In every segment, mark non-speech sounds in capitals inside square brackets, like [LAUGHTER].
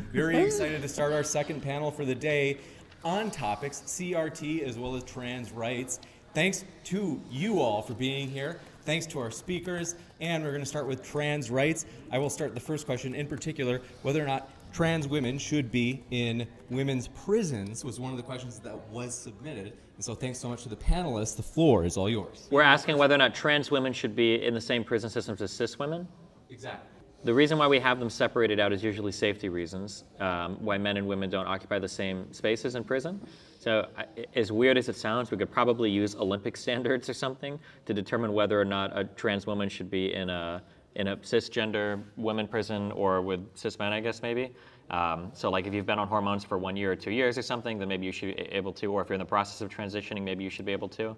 Very [LAUGHS] excited to start our second panel for the day on topics CRT as well as trans rights. Thanks to you all for being here. Thanks to our speakers, and we're going to start with trans rights. I will start the first question in particular whether or not trans women should be in women's prisons was one of the questions that was submitted. And so thanks so much to the panelists. The floor is all yours. We're asking whether or not trans women should be in the same prison systems as cis women? Exactly. The reason why we have them separated out is usually safety reasons, um, why men and women don't occupy the same spaces in prison. So, as weird as it sounds, we could probably use Olympic [LAUGHS] standards or something to determine whether or not a trans woman should be in a in a cisgender women prison or with cis men, I guess maybe. Um, so like if you've been on hormones for one year or two years or something, then maybe you should be able to, or if you're in the process of transitioning, maybe you should be able to.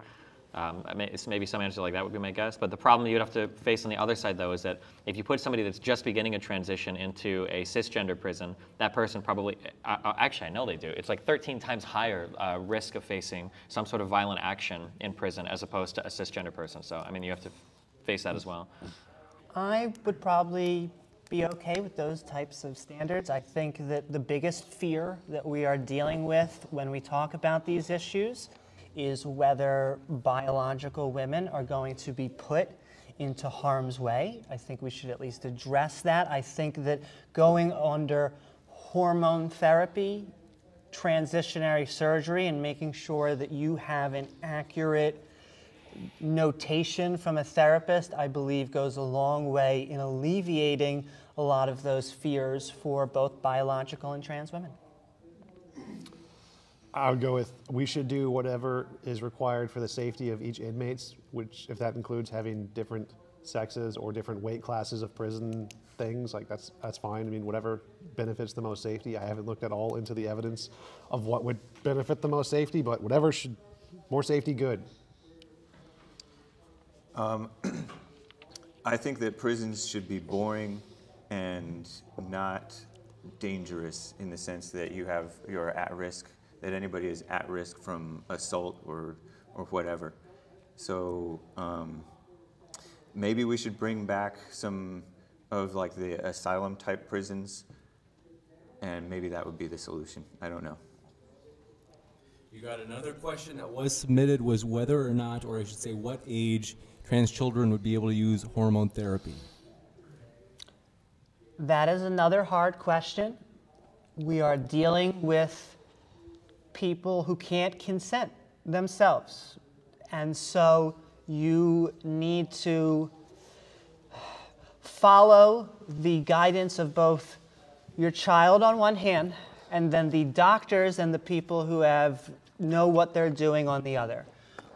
Um, maybe some answer like that would be my guess. But the problem you'd have to face on the other side, though, is that if you put somebody that's just beginning a transition into a cisgender prison, that person probably, uh, uh actually, I know they do. It's like 13 times higher uh, risk of facing some sort of violent action in prison as opposed to a cisgender person. So, I mean, you have to face that as well. I would probably be okay with those types of standards. I think that the biggest fear that we are dealing with when we talk about these issues is whether biological women are going to be put into harm's way. I think we should at least address that. I think that going under hormone therapy, transitionary surgery, and making sure that you have an accurate notation from a therapist, I believe, goes a long way in alleviating a lot of those fears for both biological and trans women. I would go with we should do whatever is required for the safety of each inmates, which if that includes having different sexes or different weight classes of prison things, like that's that's fine. I mean, whatever benefits the most safety. I haven't looked at all into the evidence of what would benefit the most safety, but whatever should more safety, good. Um, [CLEARS THROAT] I think that prisons should be boring and not dangerous in the sense that you have you're at risk that anybody is at risk from assault or or whatever. So um, maybe we should bring back some of like the asylum type prisons, and maybe that would be the solution. I don't know. You got another question that was submitted was whether or not, or I should say, what age trans children would be able to use hormone therapy? That is another hard question. We are dealing with people who can't consent themselves. And so you need to follow the guidance of both your child on one hand and then the doctors and the people who have know what they're doing on the other.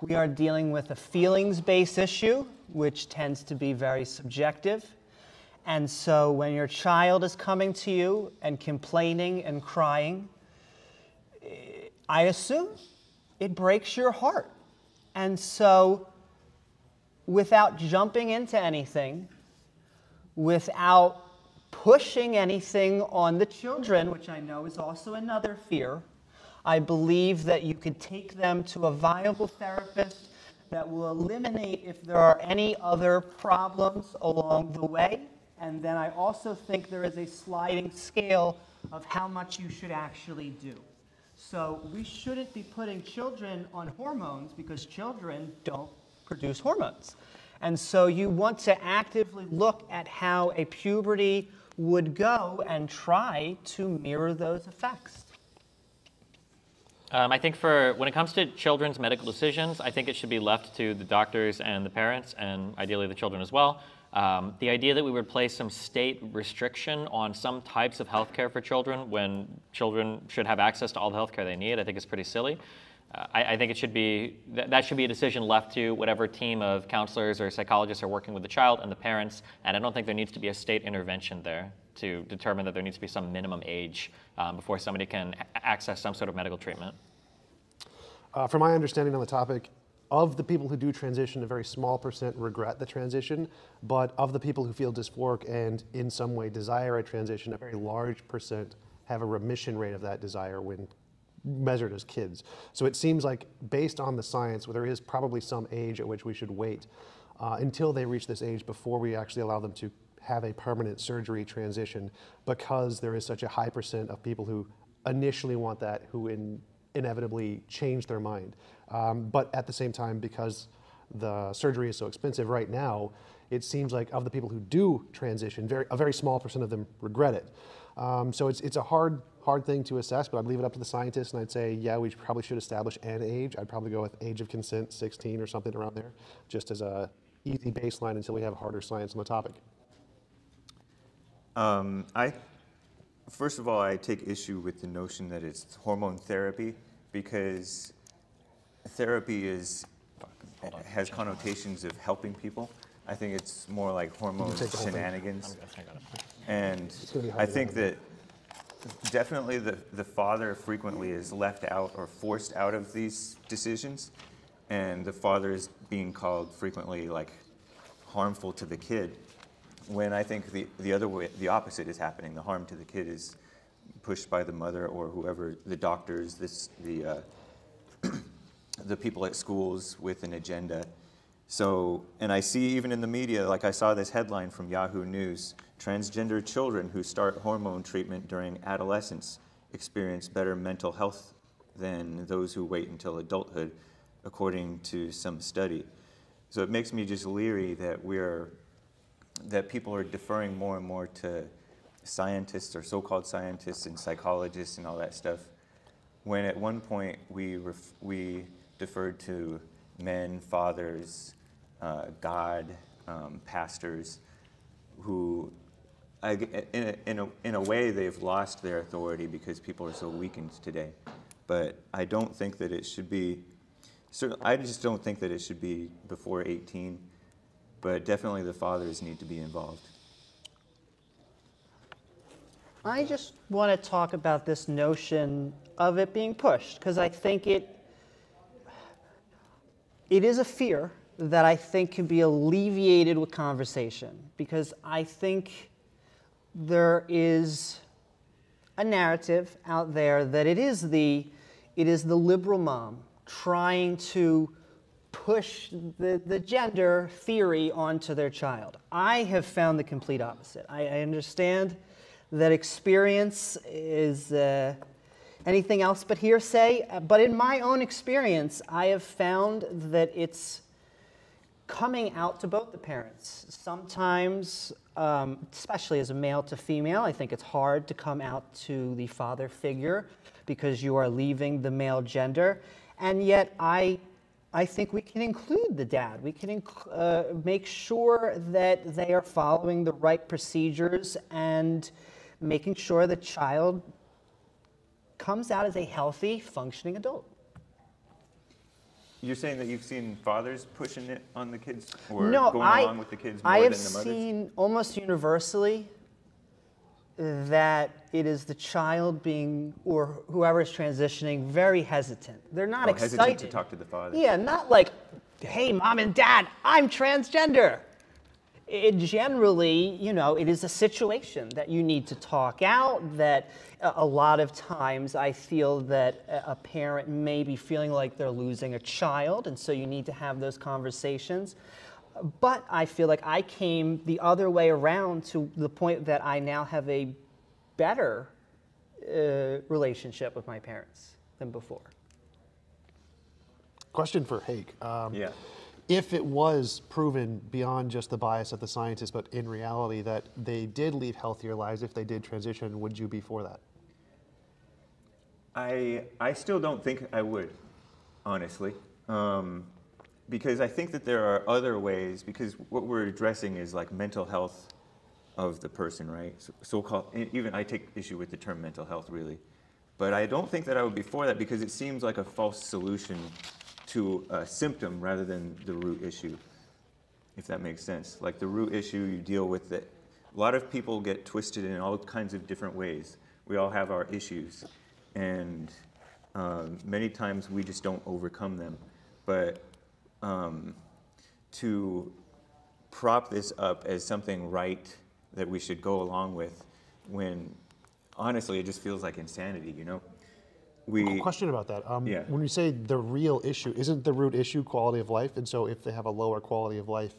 We are dealing with a feelings based issue, which tends to be very subjective. And so when your child is coming to you and complaining and crying, I assume it breaks your heart. And so, without jumping into anything, without pushing anything on the children, which I know is also another fear, I believe that you could take them to a viable therapist that will eliminate if there are any other problems along the way. And then I also think there is a sliding scale of how much you should actually do. So we shouldn't be putting children on hormones because children don't produce hormones. And so you want to actively look at how a puberty would go and try to mirror those effects. Um, I think for when it comes to children's medical decisions, I think it should be left to the doctors and the parents, and ideally the children as well. Um, the idea that we would place some state restriction on some types of healthcare for children when children should have access to all the healthcare they need, I think is pretty silly. Uh, I, I, think it should be th- that should be a decision left to whatever team of counselors or psychologists are working with the child and the parents. And I don't think there needs to be a state intervention there to determine that there needs to be some minimum age um, before somebody can a- access some sort of medical treatment. Uh, from my understanding on the topic, of the people who do transition, a very small percent regret the transition, but of the people who feel dysphoric and in some way desire a transition, a very large percent have a remission rate of that desire when measured as kids. So it seems like, based on the science, there is probably some age at which we should wait uh, until they reach this age before we actually allow them to have a permanent surgery transition because there is such a high percent of people who initially want that who in, inevitably change their mind. Um, but at the same time, because the surgery is so expensive right now, it seems like of the people who do transition, very, a very small percent of them regret it. Um, so it's, it's a hard, hard thing to assess, but I'd leave it up to the scientists and I'd say, yeah, we probably should establish an age. I'd probably go with age of consent, 16 or something around there, just as a easy baseline until we have harder science on the topic. Um, I, first of all, I take issue with the notion that it's hormone therapy because therapy is has connotations of helping people. I think it's more like hormone take the whole thing. shenanigans. And gonna be hard I think that definitely the, the father frequently is left out or forced out of these decisions. And the father is being called frequently like harmful to the kid. When I think the, the other way, the opposite is happening. The harm to the kid is pushed by the mother or whoever, the doctors, this, the, uh, [CLEARS THROAT] the people at schools with an agenda. So, and I see even in the media, like I saw this headline from Yahoo News transgender children who start hormone treatment during adolescence experience better mental health than those who wait until adulthood, according to some study. So it makes me just leery that we're that people are deferring more and more to scientists or so-called scientists and psychologists and all that stuff when at one point we, we deferred to men, fathers, uh, God, um, pastors, who, I, in, a, in, a, in a way, they've lost their authority because people are so weakened today. But I don't think that it should be, I just don't think that it should be before 18, but definitely the fathers need to be involved. I just want to talk about this notion of it being pushed because I think it it is a fear that I think can be alleviated with conversation because I think there is a narrative out there that it is the it is the liberal mom trying to push the, the gender theory onto their child. I have found the complete opposite. I, I understand that experience is uh, anything else but hearsay, but in my own experience, I have found that it's coming out to both the parents. Sometimes, um, especially as a male to female, I think it's hard to come out to the father figure because you are leaving the male gender. And yet, I, I think we can include the dad. We can uh, make sure that they are following the right procedures and making sure the child comes out as a healthy, functioning adult. You're saying that you've seen fathers pushing it on the kids or no, going I, along with the kids more I have than the mothers? seen almost universally that it is the child being or whoever is transitioning very hesitant. They're not Oh, excited hesitant to talk to the father. Yeah, not like, "Hey, mom and dad, I'm transgender." It generally, you know, it is a situation that you need to talk out. That a lot of times I feel that a parent may be feeling like they're losing a child, and so you need to have those conversations. But I feel like I came the other way around to the point that I now have a better uh, relationship with my parents than before. Question for Hake. Um, Yeah. If it was proven beyond just the bias of the scientists, but in reality that they did lead healthier lives if they did transition, would you be for that? I I still don't think I would, honestly, um, because I think that there are other ways. Because what we're addressing is like mental health of the person, right? So, so-called. Even I take issue with the term mental health, really, but I don't think that I would be for that because it seems like a false solution to a symptom rather than the root issue. If that makes sense. Like the root issue, you deal with it. A lot of people get twisted in all kinds of different ways. We all have our issues, and um, many times we just don't overcome them. But um, to prop this up as something right that we should go along with, when honestly it just feels like insanity, you know? We Question about that. Um, Yeah. When you say the real issue, isn't the root issue quality of life? And so if they have a lower quality of life,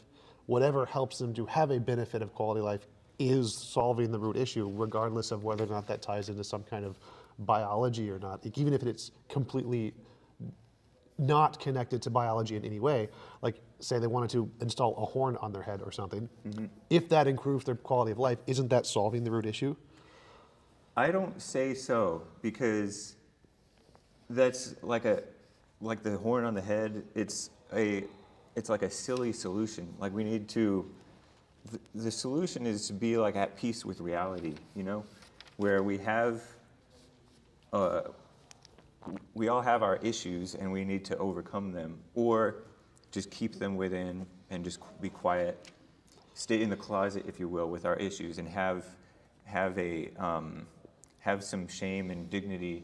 whatever helps them to have a benefit of quality life is solving the root issue, regardless of whether or not that ties into some kind of biology or not. Like, even if it's completely not connected to biology in any way, like say they wanted to install a horn on their head or something, if that improves their quality of life, isn't that solving the root issue? I don't say so because that's like a like the horn on the head. It's a it's like a silly solution. Like we need to. The, the solution is to be like at peace with reality. You know, where we have. Uh, we all have our issues and we need to overcome them, or just keep them within and just be quiet, stay in the closet, if you will, with our issues and have have a um, have some shame and dignity,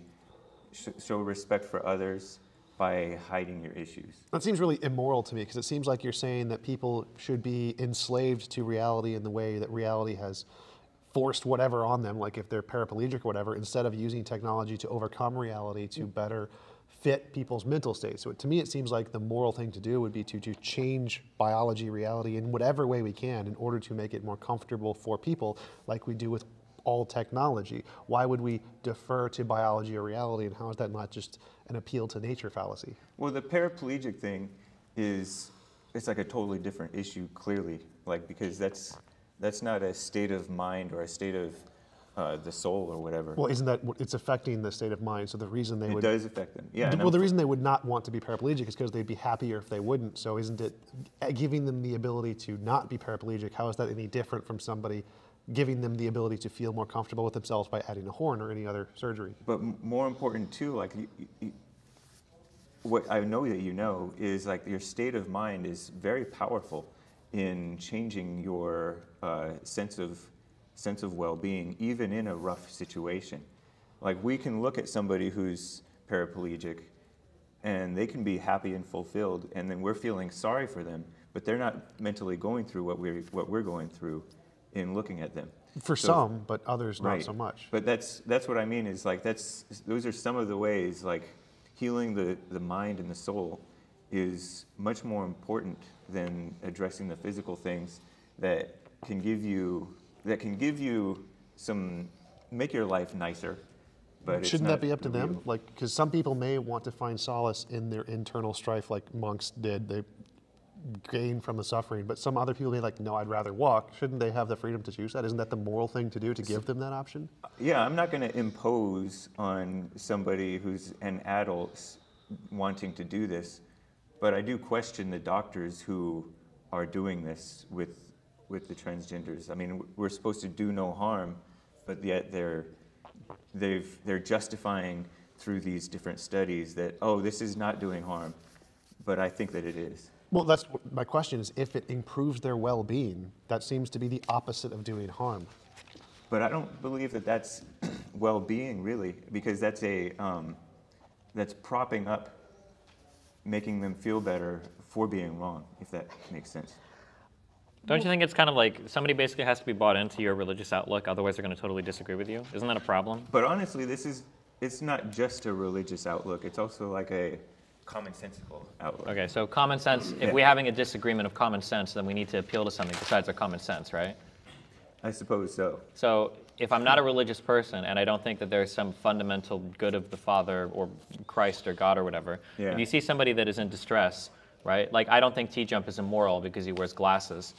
sh- show respect for others by hiding your issues. That seems really immoral to me because it seems like you're saying that people should be enslaved to reality in the way that reality has forced whatever on them, like if they're paraplegic or whatever, instead of using technology to overcome reality to better fit people's mental state. So to me, it seems like the moral thing to do would be to, to change biology reality in whatever way we can in order to make it more comfortable for people, like we do with all technology. Why would we defer to biology or reality, and how is that not just an appeal to nature fallacy? Well, the paraplegic thing is it's like a totally different issue, clearly, like because that's that's not a state of mind or a state of uh, the soul or whatever. Well, isn't that it's affecting the state of mind? So the reason they it would does affect them. Yeah. Well, I'm the reason they would not want to be paraplegic is because they'd be happier if they wouldn't. So, isn't it uh, giving them the ability to not be paraplegic? How is that any different from somebody giving them the ability to feel more comfortable with themselves by adding a horn or any other surgery? But m- more important too, like you, you- you, what I know that you know is like your state of mind is very powerful in changing your uh, sense of sense of well-being, even in a rough situation. Like we can look at somebody who's paraplegic, and they can be happy and fulfilled, and then we're feeling sorry for them, but they're not mentally going through what we're what we're going through in looking at them. For So- some, but others not so much. but that's that's what I mean is like that's those are some of the ways like healing the, the mind and the soul is much more important than addressing the physical things that can give you that can give you some make your life nicer. But Shouldn't that be up to the them? Like, because some people may want to find solace in their internal strife, like monks did. They gain from the suffering, but some other people may like, no, I'd rather walk. Shouldn't they have the freedom to choose that? Isn't that the moral thing to do to give them that option? Yeah, I'm not going to impose on somebody who's an adult wanting to do this, but I do question the doctors who are doing this with with the transgenders. I mean, we're supposed to do no harm, but yet they're they've they're justifying through these different studies that oh, this is not doing harm, but I think that it is. Well, that's my question is if it improves their well being, that seems to be the opposite of doing harm. But I don't believe that that's [CLEARS THROAT] well-being really, because that's a um, that's propping up, making them feel better for being wrong, if that makes sense. Don't you think it's kind of like somebody basically has to be bought into your religious outlook, otherwise they're going to totally disagree with you? Isn't that a problem? But honestly, this is it's not just a religious outlook; it's also like a commonsensical outlook. Okay, so common sense, if we're having a disagreement of common sense, then we need to appeal to something besides our common sense, right? I suppose so. So if I'm not a religious person and I don't think that there's some fundamental good of the Father or Christ or God or whatever, Yeah. if you see somebody that is in distress, right? Like I don't think TJump is immoral because he wears glasses,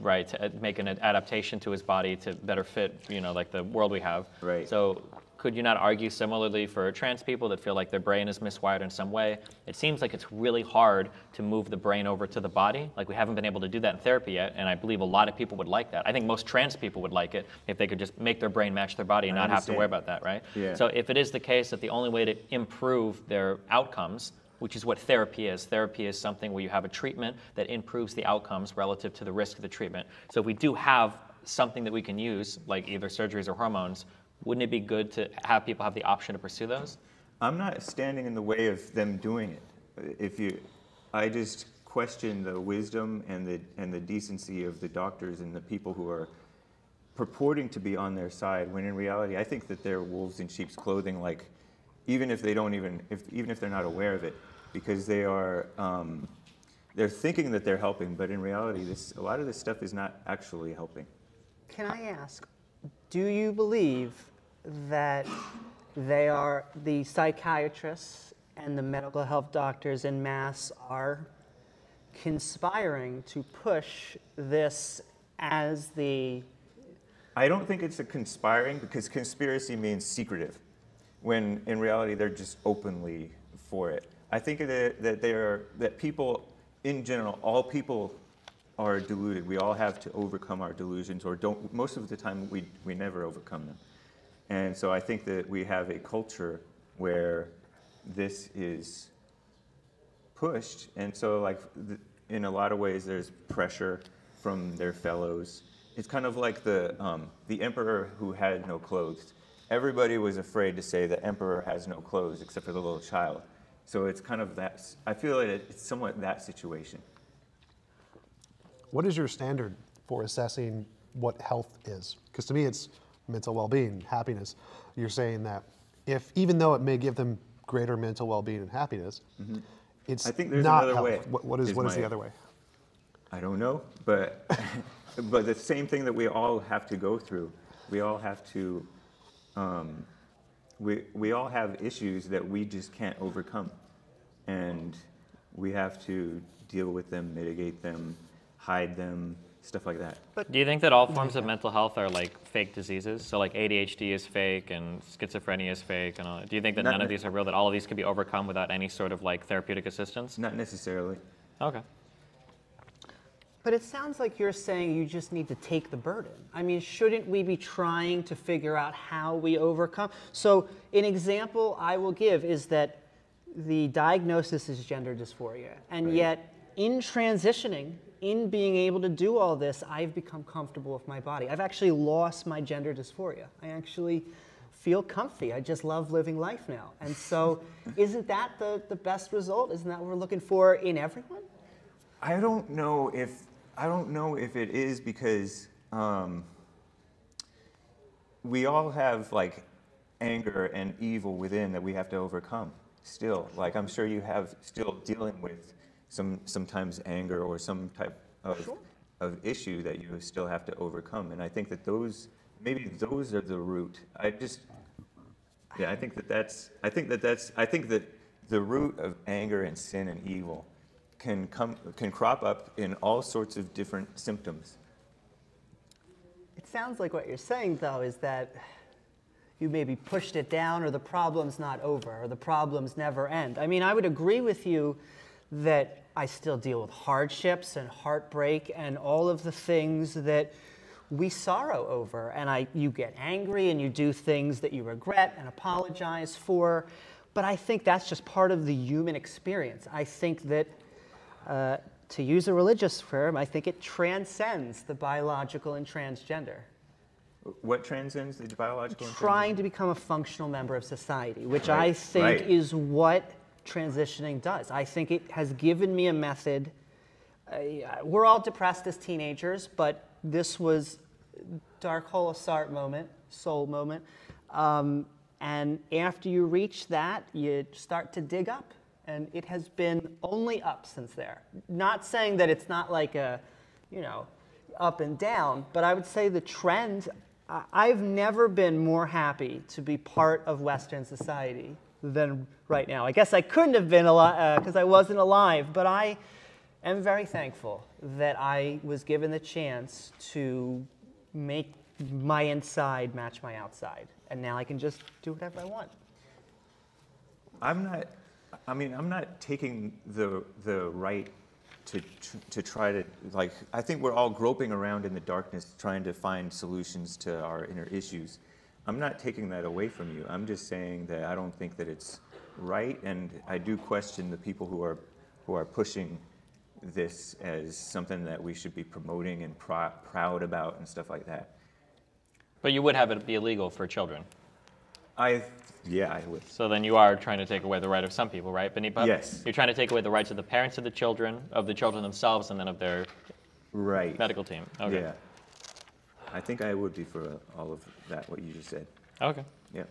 right? To uh, make an adaptation to his body to better fit, you know, like the world we have. Right. So could you not argue similarly for trans people that feel like their brain is miswired in some way? It seems like it's really hard to move the brain over to the body. Like we haven't been able to do that in therapy yet, and I believe a lot of people would like that. I think most trans people would like it if they could just make their brain match their body and I not have to worry about that, right? Yeah. So if it is the case that the only way to improve their outcomes which is what therapy is. Therapy is something where you have a treatment that improves the outcomes relative to the risk of the treatment. So if we do have something that we can use, like either surgeries or hormones, wouldn't it be good to have people have the option to pursue those? I'm not standing in the way of them doing it. If you, I just question the wisdom and the and the decency of the doctors and the people who are purporting to be on their side when in reality I think that they're wolves in sheep's clothing. Like even if they don't even if even if they're not aware of it, because they are. Um, they're thinking that they're helping, but in reality, this a lot of this stuff is not actually helping. Can I ask, do you believe that they are, the psychiatrists and the medical health doctors in mass are conspiring to push this as the I don't think it's a conspiring because conspiracy means secretive, when in reality they're just openly for it. I think that, that they are that people in general, all people are deluded. We all have to overcome our delusions, or don't. Most of the time, we we never overcome them. And so I think that we have a culture where this is pushed, and so like in a lot of ways, there's pressure from their fellows. It's kind of like the um, the emperor who had no clothes. Everybody was afraid to say the emperor has no clothes except for the little child. So it's kind of that. I feel like it's somewhat that situation. What is your standard for assessing what health is? Because to me, it's mental well-being, happiness. You're saying that if, even though it may give them greater mental well-being and happiness, it's Mm-hmm. I think there's not another health. way, What, what is, is what is my- the other way? I don't know, but [LAUGHS] but the same thing that we all have to go through. We all have to. Um, we we all have issues that we just can't overcome, and we have to deal with them, mitigate them, hide them, stuff like that. But do you think that all forms of mental health are like fake diseases? So like ADHD is fake and schizophrenia is fake and all that. Do you think that Not none of these are real? That all of these can be overcome without any sort of like therapeutic assistance? Not necessarily. Okay. But it sounds like you're saying you just need to take the burden. I mean, shouldn't we be trying to figure out how we overcome? So, an example I will give is that the diagnosis is gender dysphoria. And Right. yet, in transitioning, in being able to do all this, I've become comfortable with my body. I've actually lost my gender dysphoria. I actually feel comfy. I just love living life now. And so, [LAUGHS] isn't that the, the best result? Isn't that what we're looking for in everyone? I don't know if I don't know if it is because um, we all have like anger and evil within that we have to overcome. Still, like I'm sure you have still dealing with some sometimes anger or some type of of issue that you still have to overcome. And I think that those maybe those are the root. I just yeah, I think that that's. I think that that's. I think that the root of anger and sin and evil can come can crop up in all sorts of different symptoms. It sounds like what you're saying, though, is that you maybe pushed it down, or the problem's not over, or the problems never end. I mean, I would agree with you that I still deal with hardships and heartbreak and all of the things that we sorrow over. And I, you get angry and you do things that you regret and apologize for. But I think that's just part of the human experience. I think that uh, to use a religious term, I think it transcends the biological and transgender. What transcends the biological? and Trying to become a functional member of society, which I think right. is what transitioning does. I think it has given me a method. Uh, we're all depressed as teenagers, but this was dark hole of Sartre moment, soul moment. Um, and after you reach that, you start to dig up. And it has been only up since there. Not saying that it's not like a, you know, up and down, but I would say the trend, I've never been more happy to be part of Western society than right now. I guess I couldn't have been alive because uh, I wasn't alive, but I am very thankful that I was given the chance to make my inside match my outside. And now I can just do whatever I want. I'm not. I mean, I'm not taking the the right to to try to like. I think we're all groping around in the darkness, trying to find solutions to our inner issues. I'm not taking that away from you. I'm just saying that I don't think that it's right, and I do question the people who are who are pushing this as something that we should be promoting and prou- proud about and stuff like that. But you would have it be illegal for children. I yeah, I would. So then you are trying to take away the right of some people, right? But but Yes. You're trying to take away the rights of the parents of the children, of the children themselves, and then of their Right. medical team. Okay. Yeah. I think I would be for uh, all of that, what you just said. Okay. Yeah.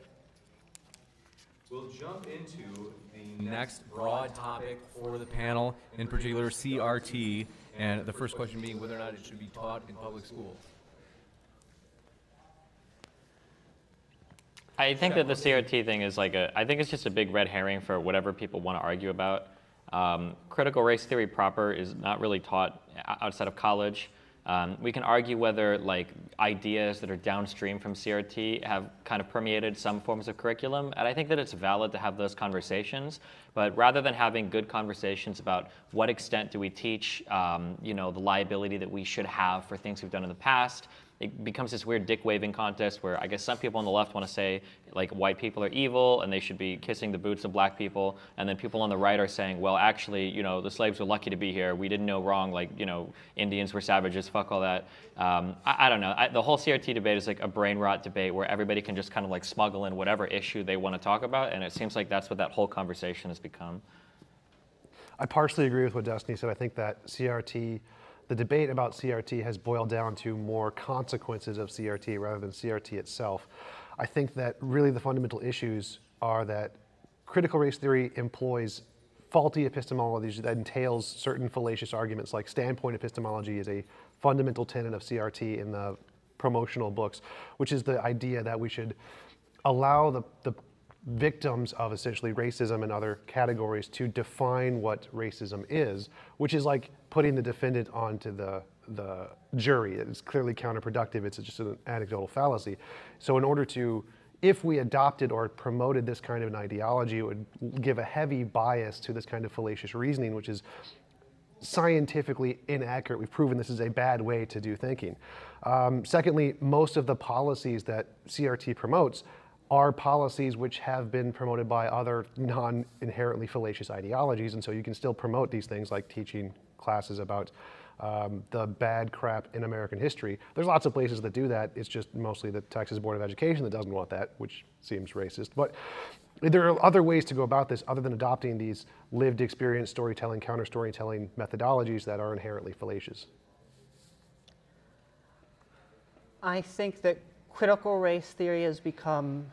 We'll jump into the next broad topic for the panel, in particular CRT, and the first question being whether or not it should be taught in public schools. I think that the CRT thing is like a, I think it's just a big red herring for whatever people want to argue about. Um, critical race theory proper is not really taught outside of college. Um, we can argue whether like ideas that are downstream from CRT have kind of permeated some forms of curriculum, and I think that it's valid to have those conversations. But rather than having good conversations about what extent do we teach, um, you know, the liability that we should have for things we've done in the past, it becomes this weird dick waving contest where I guess some people on the left want to say like white people are evil and they should be kissing the boots of black people, and then people on the right are saying, well, actually, you know, the slaves were lucky to be here. We didn't know wrong. Like, you know, Indians were savages. Fuck all that. Um, I, I, don't know. I, the whole CRT debate is like a brain rot debate where everybody can just kind of like smuggle in whatever issue they want to talk about, and it seems like that's what that whole conversation has become. I partially agree with what Destiny said. I think that CRT, the debate about CRT has boiled down to more consequences of CRT rather than CRT itself. I think that really the fundamental issues are that critical race theory employs faulty epistemology that entails certain fallacious arguments, like standpoint epistemology is a fundamental tenet of CRT in the promotional books, which is the idea that we should allow the, the victims of essentially racism and other categories to define what racism is, which is like putting the defendant onto the the jury. It's clearly counterproductive. It's just an anecdotal fallacy. So in order to if we adopted or promoted this kind of an ideology, it would give a heavy bias to this kind of fallacious reasoning, which is scientifically inaccurate. We've proven this is a bad way to do thinking. Um, secondly, most of the policies that CRT promotes are policies which have been promoted by other non inherently fallacious ideologies. And so you can still promote these things like teaching classes about um, the bad crap in American history. There's lots of places that do that. It's just mostly the Texas Board of Education that doesn't want that, which seems racist. But there are other ways to go about this other than adopting these lived experience storytelling, counter storytelling methodologies that are inherently fallacious. I think that critical race theory has become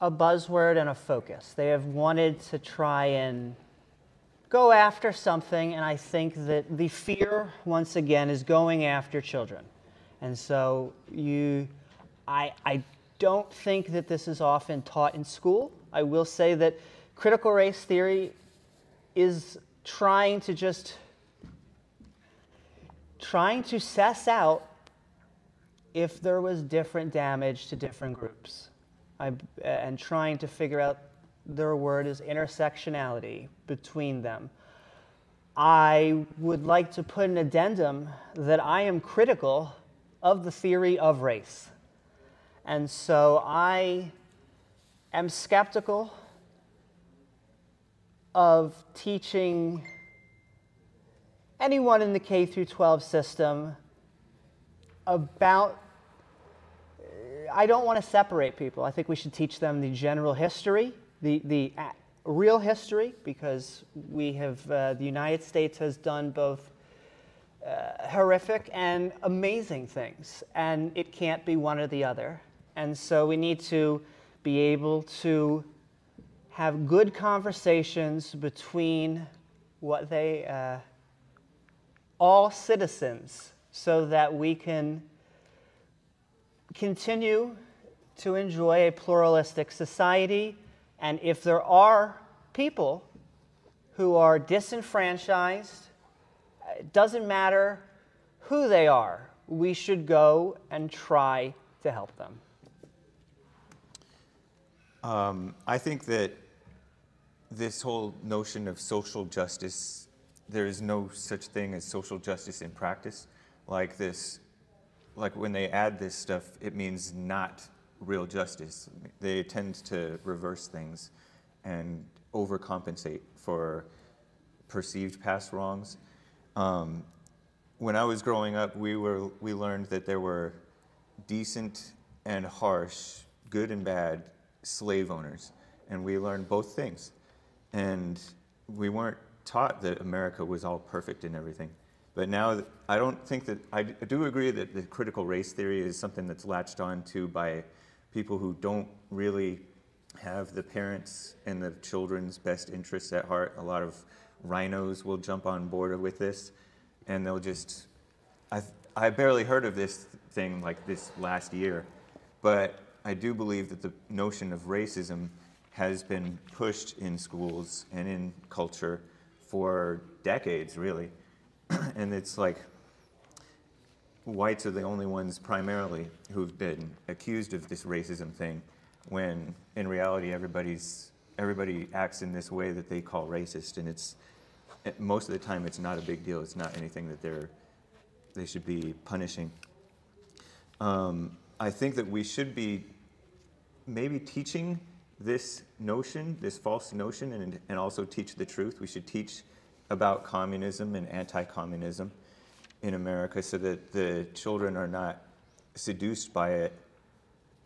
a buzzword and a focus. They have wanted to try and go after something, and I think that the fear, once again, is going after children. And so you, I, I don't think that this is often taught in school. I will say that critical race theory is trying to just trying to suss out if there was different damage to different groups I, and trying to figure out their word is intersectionality between them. I would like to put an addendum that I am critical of the theory of race. And so I am skeptical of teaching anyone in the K through 12 system about I don't want to separate people. I think we should teach them the general history, the, the real history, because we have, uh, the United States has done both uh, horrific and amazing things, and it can't be one or the other. And so we need to be able to have good conversations between what they, uh, all citizens, so that we can continue to enjoy a pluralistic society. And if there are people who are disenfranchised, it doesn't matter who they are, we should go and try to help them. Um, I think that this whole notion of social justice, there is no such thing as social justice in practice. Like this like when they add this stuff, it means not real justice. They tend to reverse things and overcompensate for perceived past wrongs. Um, when I was growing up, we were we learned that there were decent and harsh, good and bad slave owners, and we learned both things. And we weren't taught that America was all perfect and everything. But now, I don't think that, I do agree that the critical race theory is something that's latched on to by people who don't really have the parents and the children's best interests at heart. A lot of RINOs will jump on board with this, and they'll just, I, I barely heard of this thing like this last year, But I do believe that the notion of racism has been pushed in schools and in culture for decades, really. [CLEARS THROAT] and it's like whites are the only ones primarily who've been accused of this racism thing, when in reality everybody's everybody acts in this way that they call racist, and it's most of the time it's not a big deal. It's not anything that they're they should be punishing. Um, I think that we should be maybe teaching this notion, this false notion, and, and also teach the truth. We should teach about communism and anti-communism in America so that the children are not seduced by it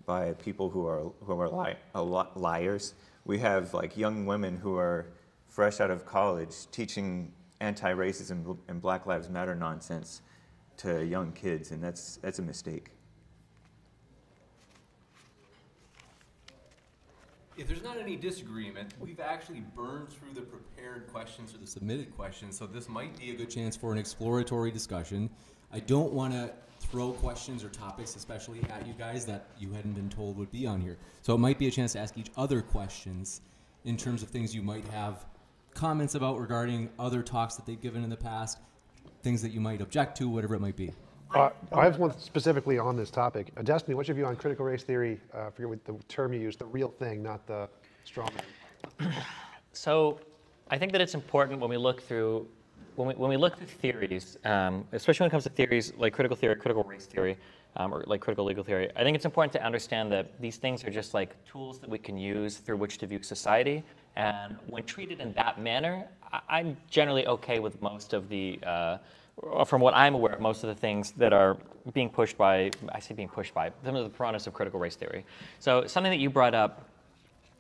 by people who are who are li- liars. We have like young women who are fresh out of college teaching anti-racism and Black Lives Matter nonsense to young kids, and that's that's a mistake. If there's not any disagreement, we've actually burned through the prepared questions or the submitted questions, so this might be a good chance for an exploratory discussion. I don't want to throw questions or topics, especially at you guys, that you hadn't been told would be on here. So it might be a chance to ask each other questions in terms of things you might have comments about regarding other talks that they've given in the past, things that you might object to, whatever it might be. Uh, I have one specifically on this topic. Uh, Destiny, what's your view on critical race theory? Uh, I forget what the term you used, the real thing, not the straw [CLEARS THROAT] man. So I think that it's important when we look through when we, when we look through theories, um, especially when it comes to theories like critical theory, critical race theory, um, or like critical legal theory. I think it's important to understand that these things are just like tools that we can use through which to view society. And when treated in that manner, I, I'm generally okay with most of the. Uh, from what I'm aware, most of the things that are being pushed by, I say being pushed by, some of the piranhas of critical race theory. So something that you brought up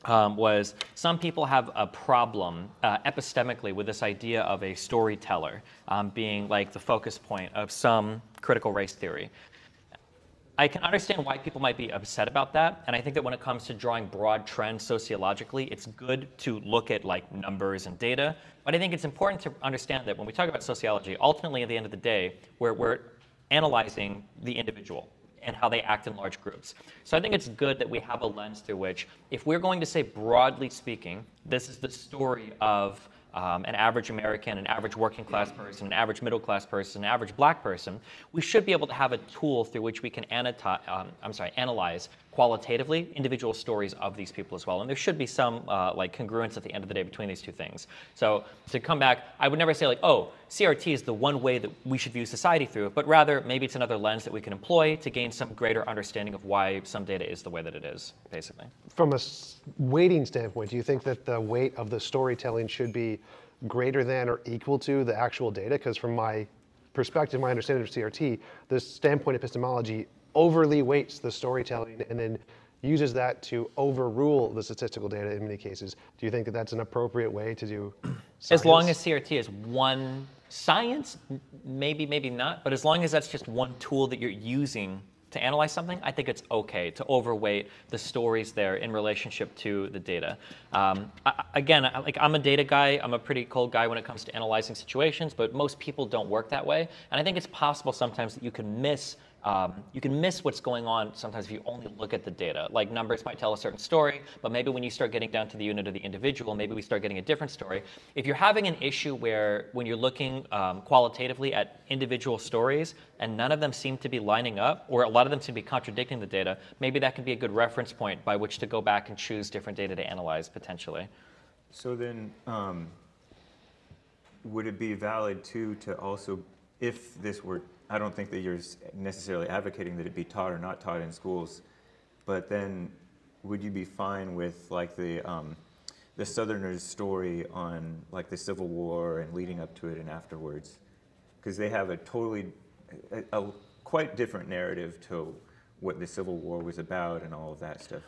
um, was some people have a problem uh, epistemically with this idea of a storyteller um, being like the focus point of some critical race theory. I can understand why people might be upset about that, and I think that when it comes to drawing broad trends sociologically, it's good to look at like numbers and data. But I think it's important to understand that when we talk about sociology, ultimately at the end of the day, we're, we're analyzing the individual and how they act in large groups. So I think it's good that we have a lens through which, if we're going to say broadly speaking, this is the story of um, an average American, an average working class person, an average middle class person, an average black person, we should be able to have a tool through which we can annotate, um, I'm sorry, analyze qualitatively individual stories of these people as well. And there should be some uh, like congruence at the end of the day between these two things. So to come back, I would never say like, oh, CRT is the one way that we should view society through, but rather maybe it's another lens that we can employ to gain some greater understanding of why some data is the way that it is, basically. From a weighting standpoint, do you think that the weight of the storytelling should be greater than or equal to the actual data? Because from my perspective, my understanding of CRT, the standpoint epistemology overly weights the storytelling and then uses that to overrule the statistical data in many cases. Do you think that that's an appropriate way to do As long as CRT is one science, maybe, maybe not, but as long as that's just one tool that you're using to analyze something, I think it's okay to overweight the stories there in relationship to the data. Um, I- again, I, like I'm a data guy. I'm a pretty cold guy when it comes to analyzing situations, but most people don't work that way. And I think it's possible sometimes that you can miss um, you can miss what's going on sometimes if you only look at the data. Like numbers might tell a certain story, but maybe when you start getting down to the unit of the individual, maybe we start getting a different story. If you're having an issue where when you're looking um, qualitatively at individual stories and none of them seem to be lining up, or a lot of them seem to be contradicting the data, maybe that can be a good reference point by which to go back and choose different data to analyze potentially. So then, um, would it be valid too to also, if this were, I don't think that you're necessarily advocating that it be taught or not taught in schools, but then would you be fine with like the um, the Southerners' story on like the Civil War and leading up to it and afterwards? Because they have a totally, a, a quite different narrative to what the Civil War was about and all of that stuff.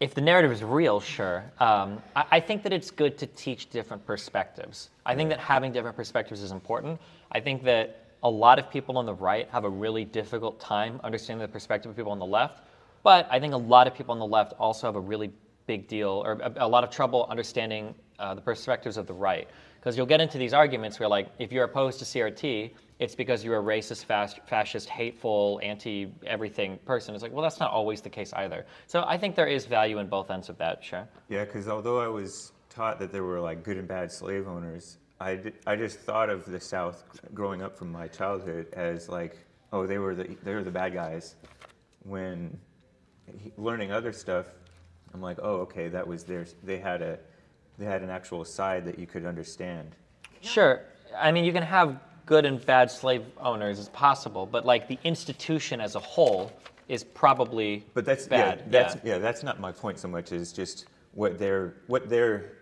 if the narrative is real, sure. Um, I, I think that it's good to teach different perspectives. I think that having different perspectives is important. I think that a lot of people on the right have a really difficult time understanding the perspective of people on the left. But I think a lot of people on the left also have a really big deal or a, a lot of trouble understanding uh, the perspectives of the right. Because you'll get into these arguments where, like, if you're opposed to CRT, it's because you're a racist, fascist, hateful, anti everything person. It's like, well, that's not always the case either. So I think there is value in both ends of that, sure. Yeah, because although I was taught that there were like good and bad slave owners, I, I just thought of the South growing up from my childhood as like, oh, they were the they were the bad guys. When he- learning other stuff, I'm like, oh, okay, that was theirs. They had a they had an actual side that you could understand. Sure. I mean, you can have good and bad slave owners, it's possible, but like the institution as a whole is probably But that's bad. yeah, that's yeah. that's not my point so much as just what their what their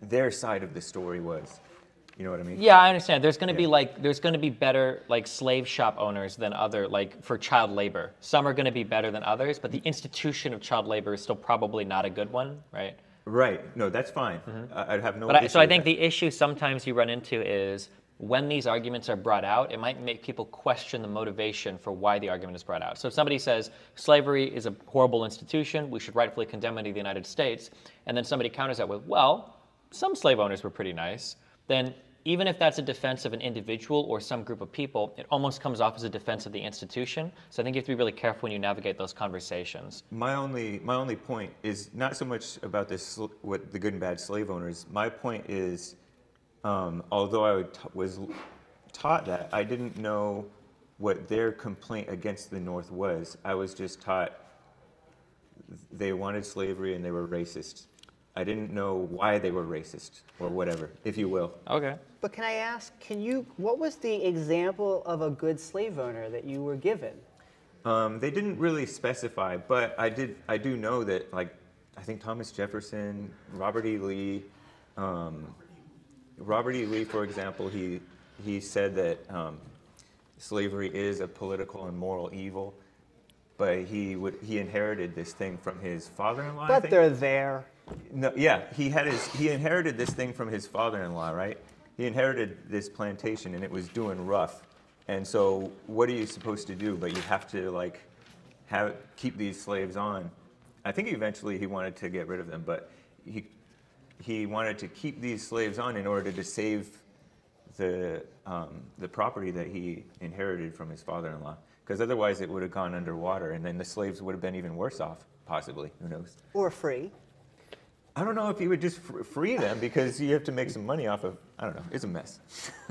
their side of the story was. You know what I mean? Yeah, I understand. There's going to be like there's going to be better like slave shop owners than other like for child labor. Some are going to be better than others, but the institution of child labor is still probably not a good one, right? Right. No, that's fine. I, I'd have no. Mm-hmm. But I, so I think that. the issue sometimes you run into is when these arguments are brought out, it might make people question the motivation for why the argument is brought out. So if somebody says slavery is a horrible institution, we should rightfully condemn it in the United States, and then somebody counters that with, well, some slave owners were pretty nice, then even if that's a defense of an individual or some group of people, it almost comes off as a defense of the institution. So I think you have to be really careful when you navigate those conversations. My only my only point is not so much about this what the good and bad slave owners. My point is, um, although I was taught that, I didn't know what their complaint against the North was. I was just taught they wanted slavery and they were racist. I didn't know why they were racist or whatever, if you will. Okay. But can I ask, can you, what was the example of a good slave owner that you were given? Um, they didn't really specify, but I did. I do know that, like, I think Thomas Jefferson, Robert E. Lee, um, Robert E. Lee, for example, he he said that um, slavery is a political and moral evil, but he would he inherited this thing from his father-in-law. I But think. they're there. No, yeah, he had his he inherited this thing from his father-in-law, right? He inherited this plantation and it was doing rough. And so what are you supposed to do? But you have to like have keep these slaves on. I think eventually he wanted to get rid of them, but he he wanted to keep these slaves on in order to save the um, the property that he inherited from his father-in-law, because otherwise it would have gone underwater, and then the slaves would have been even worse off, possibly. Who knows? Or free. I don't know if you would just fr- free them because you have to make some money off of. I don't know. It's a mess. [LAUGHS]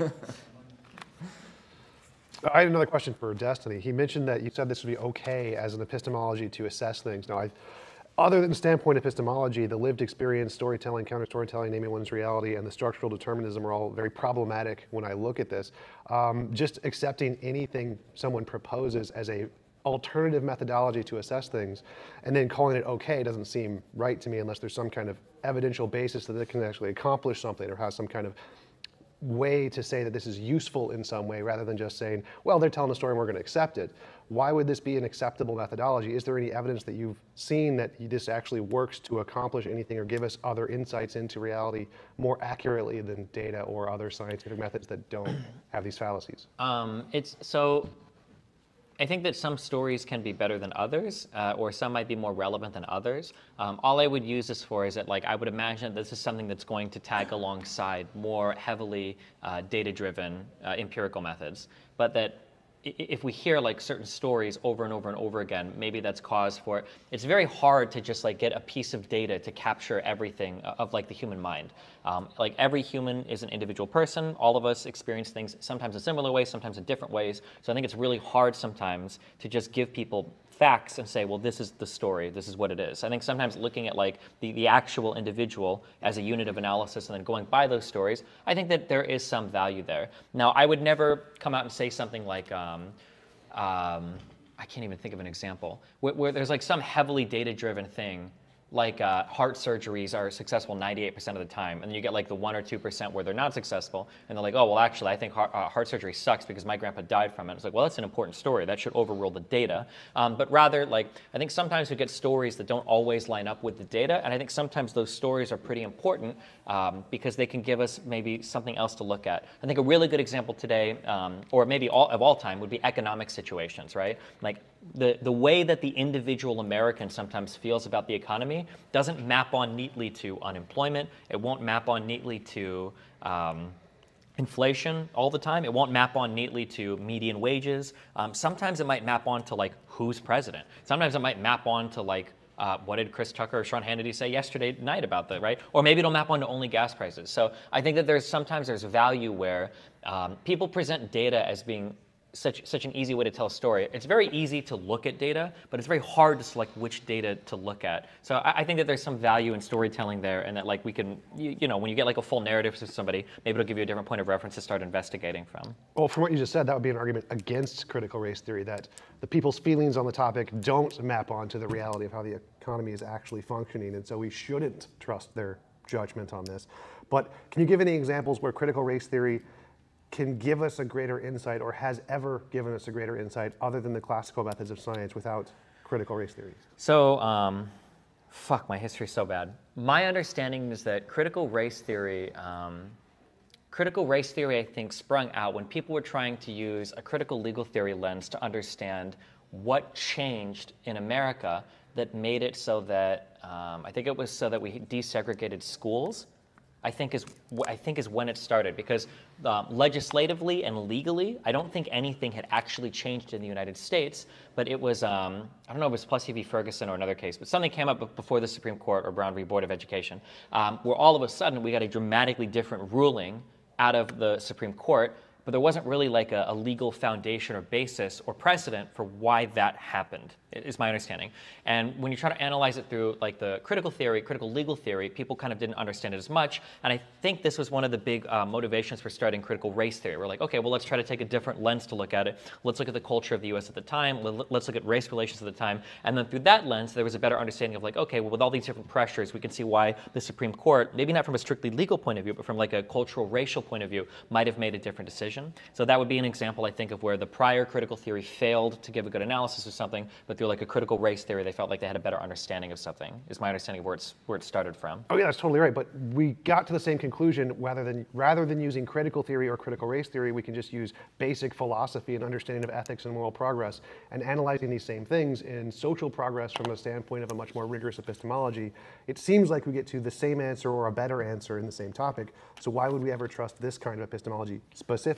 I had another question for Destiny. He mentioned that you said this would be okay as an epistemology to assess things. Now, I, other than standpoint epistemology, the lived experience, storytelling, counter storytelling, naming one's reality, and the structural determinism are all very problematic when I look at this. Um, just accepting anything someone proposes as a alternative methodology to assess things and then calling it okay doesn't seem right to me unless there's some kind of evidential basis that it can actually accomplish something or has some kind of way to say that this is useful in some way rather than just saying, well, they're telling a story and we're going to accept it. Why would this be an acceptable methodology? Is there any evidence that you've seen that this actually works to accomplish anything or give us other insights into reality more accurately than data or other scientific methods that don't have these fallacies? Um, it's so. I think that some stories can be better than others, uh, or some might be more relevant than others. Um, all I would use this for is that, like, I would imagine this is something that's going to tag alongside more heavily uh, data-driven uh, empirical methods, but that if we hear like certain stories over and over and over again, maybe that's cause for it. It's very hard to just like get a piece of data to capture everything of like the human mind. Um, like every human is an individual person. All of us experience things sometimes in similar ways, sometimes in different ways. So I think it's really hard sometimes to just give people facts and say, well, this is the story, this is what it is. I think sometimes looking at like the, the actual individual as a unit of analysis and then going by those stories, I think that there is some value there. Now, I would never come out and say something like, um, um, I can't even think of an example, where, where there's like some heavily data driven thing like uh, heart surgeries are successful 98% of the time, and you get like the 1 or 2% where they're not successful, and they're like, oh, well, actually, I think heart, uh, heart surgery sucks because my grandpa died from it. It's like, well, that's an important story. That should overrule the data. Um, but rather, like, I think sometimes we get stories that don't always line up with the data, and I think sometimes those stories are pretty important um, because they can give us maybe something else to look at. I think a really good example today, um, or maybe all, of all time, would be economic situations, right? Like, the, the way that the individual American sometimes feels about the economy doesn't map on neatly to unemployment. It won't map on neatly to um, inflation all the time. It won't map on neatly to median wages. Um, sometimes it might map on to like who's president. Sometimes it might map on to like uh, what did Chris Tucker or Sean Hannity say yesterday night about that, right? Or maybe it'll map onto only gas prices. So I think that there's sometimes there's value where um, people present data as being such, such an easy way to tell a story. It's very easy to look at data, but it's very hard to select which data to look at. So I, I think that there's some value in storytelling there, and that like we can, you, you, know, when you get like a full narrative from somebody, maybe it'll give you a different point of reference to start investigating from. Well, from what you just said, that would be an argument against critical race theory that the people's feelings on the topic don't map onto the reality of how the economy is actually functioning, and so we shouldn't trust their judgment on this. But can you give any examples where critical race theory can give us a greater insight or has ever given us a greater insight other than the classical methods of science without critical race theory? So, um, fuck, my history's so bad. My understanding is that critical race theory, um, critical race theory, I think, sprung out when people were trying to use a critical legal theory lens to understand what changed in America that made it so that, um, I think it was so that we desegregated schools I think is I think is when it started because um, legislatively and legally, I don't think anything had actually changed in the United States. But it was um, I don't know if it was Plessy v. Ferguson or another case, but something came up before the Supreme Court or Brown v. Board of Education, um, where all of a sudden we got a dramatically different ruling out of the Supreme Court but there wasn't really like a, a, legal foundation or basis or precedent for why that happened is my understanding. And when you try to analyze it through like the critical theory critical legal theory people kind of didn't understand it as much. And i think this was one of the big uh, motivations for starting critical race theory. We're like okay well let's try to take a different lens to look at it. Let's look at the culture of the us at the time. Let's look at race relations at the time. And then through that lens there was a better understanding of like okay well with all these different pressures we can see why the supreme court maybe not from a strictly legal point of view but from like a cultural racial point of view might have made a different decision so that would be an example, I think, of where the prior critical theory failed to give a good analysis of something, but through like a critical race theory, they felt like they had a better understanding of something. Is my understanding of where it's where it started from? Oh yeah, that's totally right. But we got to the same conclusion rather than rather than using critical theory or critical race theory, we can just use basic philosophy and understanding of ethics and moral progress, and analyzing these same things in social progress from a standpoint of a much more rigorous epistemology. It seems like we get to the same answer or a better answer in the same topic. So why would we ever trust this kind of epistemology specifically?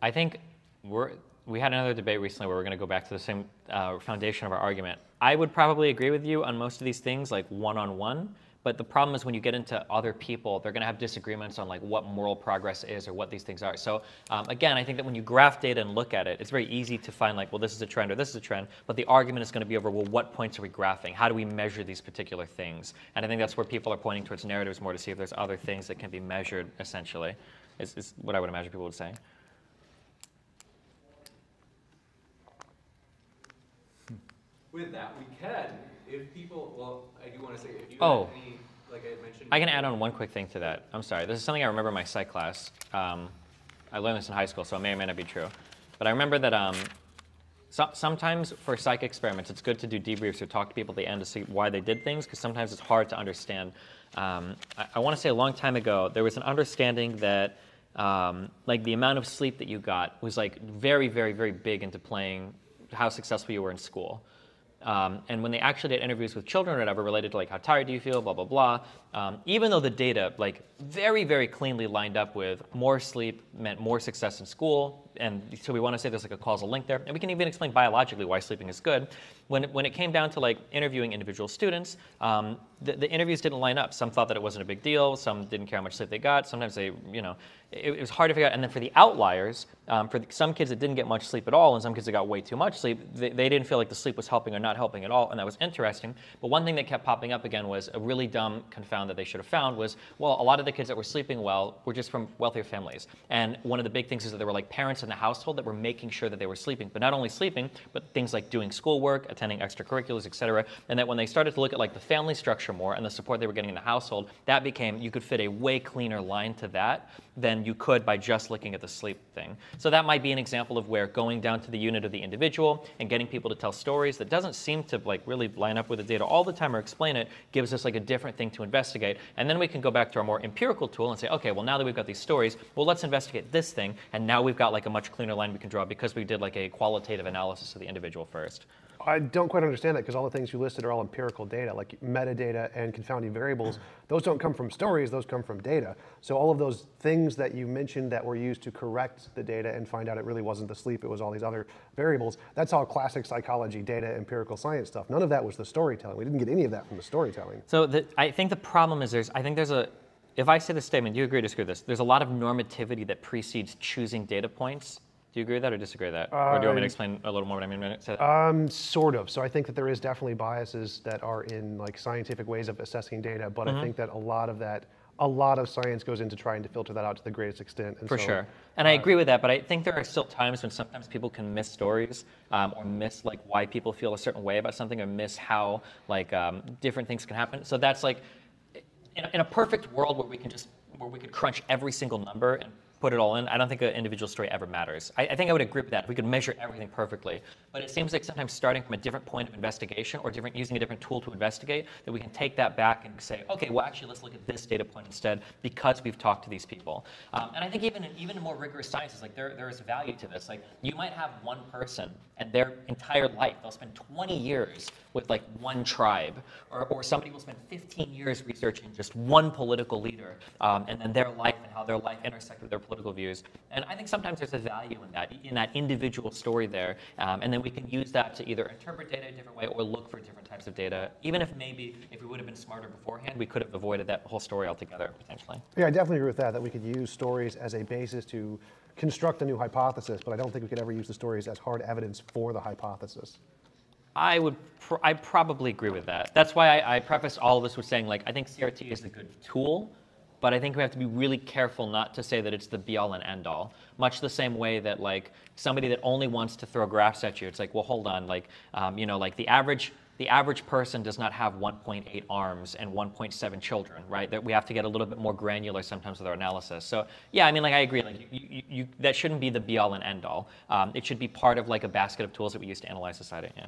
I think we're, we had another debate recently where we're going to go back to the same uh, foundation of our argument. I would probably agree with you on most of these things, like one on one. But the problem is when you get into other people, they're going to have disagreements on like what moral progress is or what these things are. So um, again, I think that when you graph data and look at it, it's very easy to find like, well, this is a trend or this is a trend. But the argument is going to be over, well, what points are we graphing? How do we measure these particular things? And I think that's where people are pointing towards narratives more to see if there's other things that can be measured. Essentially, is, is what I would imagine people would say. with that, we can, if people, well, I do want to say, if you oh. have any, like I mentioned. I can add on one quick thing to that. I'm sorry. This is something I remember in my psych class. Um, I learned this in high school, so it may or may not be true. But I remember that um, so, sometimes for psych experiments, it's good to do debriefs or talk to people at the end to see why they did things, because sometimes it's hard to understand. Um, I, I want to say a long time ago, there was an understanding that um, like the amount of sleep that you got was like very, very, very big into playing how successful you were in school. Um, and when they actually did interviews with children or whatever related to like how tired do you feel, blah blah blah, um, even though the data like very very cleanly lined up with more sleep meant more success in school, and so we want to say there's like a causal link there, and we can even explain biologically why sleeping is good. When when it came down to like interviewing individual students, um, the, the interviews didn't line up. Some thought that it wasn't a big deal. Some didn't care how much sleep they got. Sometimes they you know it, it was hard to figure out. And then for the outliers, um, for the, some kids that didn't get much sleep at all, and some kids that got way too much sleep, they, they didn't feel like the sleep was helping or not helping at all, and that was interesting. But one thing that kept popping up again was a really dumb confound that they should have found was, well, a lot of the kids that were sleeping well were just from wealthier families. And one of the big things is that there were like parents in the household that were making sure that they were sleeping, but not only sleeping, but things like doing schoolwork, attending extracurriculars, et cetera. And that when they started to look at like the family structure more and the support they were getting in the household, that became, you could fit a way cleaner line to that than you could by just looking at the sleep thing. So that might be an example of where going down to the unit of the individual and getting people to tell stories that doesn't seem to like really line up with the data all the time or explain it gives us like a different thing to investigate. And then we can go back to our more empirical tool and say, okay, well now that we've got these stories, well let's investigate this thing. And now we've got like a much cleaner line we can draw because we did like a qualitative analysis of the individual first. I don't quite understand that because all the things you listed are all empirical data, like metadata and confounding variables. Those don't come from stories, those come from data. So all of those things that you mentioned that were used to correct the data and find out it really wasn't the sleep, it was all these other variables, that's all classic psychology, data, empirical science stuff. None of that was the storytelling. We didn't get any of that from the storytelling. So the, I think the problem is there's, I think there's a, if I say this statement, you agree disagree with this? There's a lot of normativity that precedes choosing data points. Do you agree with that or disagree with that? or do you want me to explain a little more what I mean say that? Um, sort of. So I think that there is definitely biases that are in like scientific ways of assessing data, but Mm-hmm. I think that a lot of that, a lot of science goes into trying to filter that out to the greatest extent. And For so- sure. And I agree with that, but I think there are still times when sometimes people can miss stories um, or miss like why people feel a certain way about something or miss how like um, different things can happen. So that's like in, in a perfect world where we can just where we could crunch every single number and put it all in, I don't think an individual story ever matters. I, I think I would agree with that we could measure everything perfectly. But it seems like sometimes starting from a different point of investigation or different using a different tool to investigate, that we can take that back and say, okay, well actually let's look at this data point instead because we've talked to these people. Um, and I think even in, even more rigorous sciences, like there, there is value to this. Like you might have one person and their entire life, they'll spend 20 years with like one tribe, or, or somebody will spend 15 years researching just one political leader, um, and then their life and how their life intersects with their political views. And I think sometimes there's a value in that, in that individual story there, um, and then we can use that to either interpret data a different way or look for different types of data. Even if maybe if we would have been smarter beforehand, we could have avoided that whole story altogether potentially. Yeah, I definitely agree with that, that we could use stories as a basis to construct a new hypothesis, but I don't think we could ever use the stories as hard evidence for the hypothesis. I would, pr- I probably agree with that. That's why I, I prefaced all of this with saying, like, I think CRT is a good tool, but I think we have to be really careful not to say that it's the be all and end all. Much the same way that, like, somebody that only wants to throw graphs at you, it's like, well, hold on, like, um, you know, like the average. The average person does not have 1.8 arms and 1.7 children, right? That we have to get a little bit more granular sometimes with our analysis. So yeah, I mean, like I agree. Like you, you, you, that shouldn't be the be all and end all. Um, it should be part of like a basket of tools that we use to analyze society. Yeah.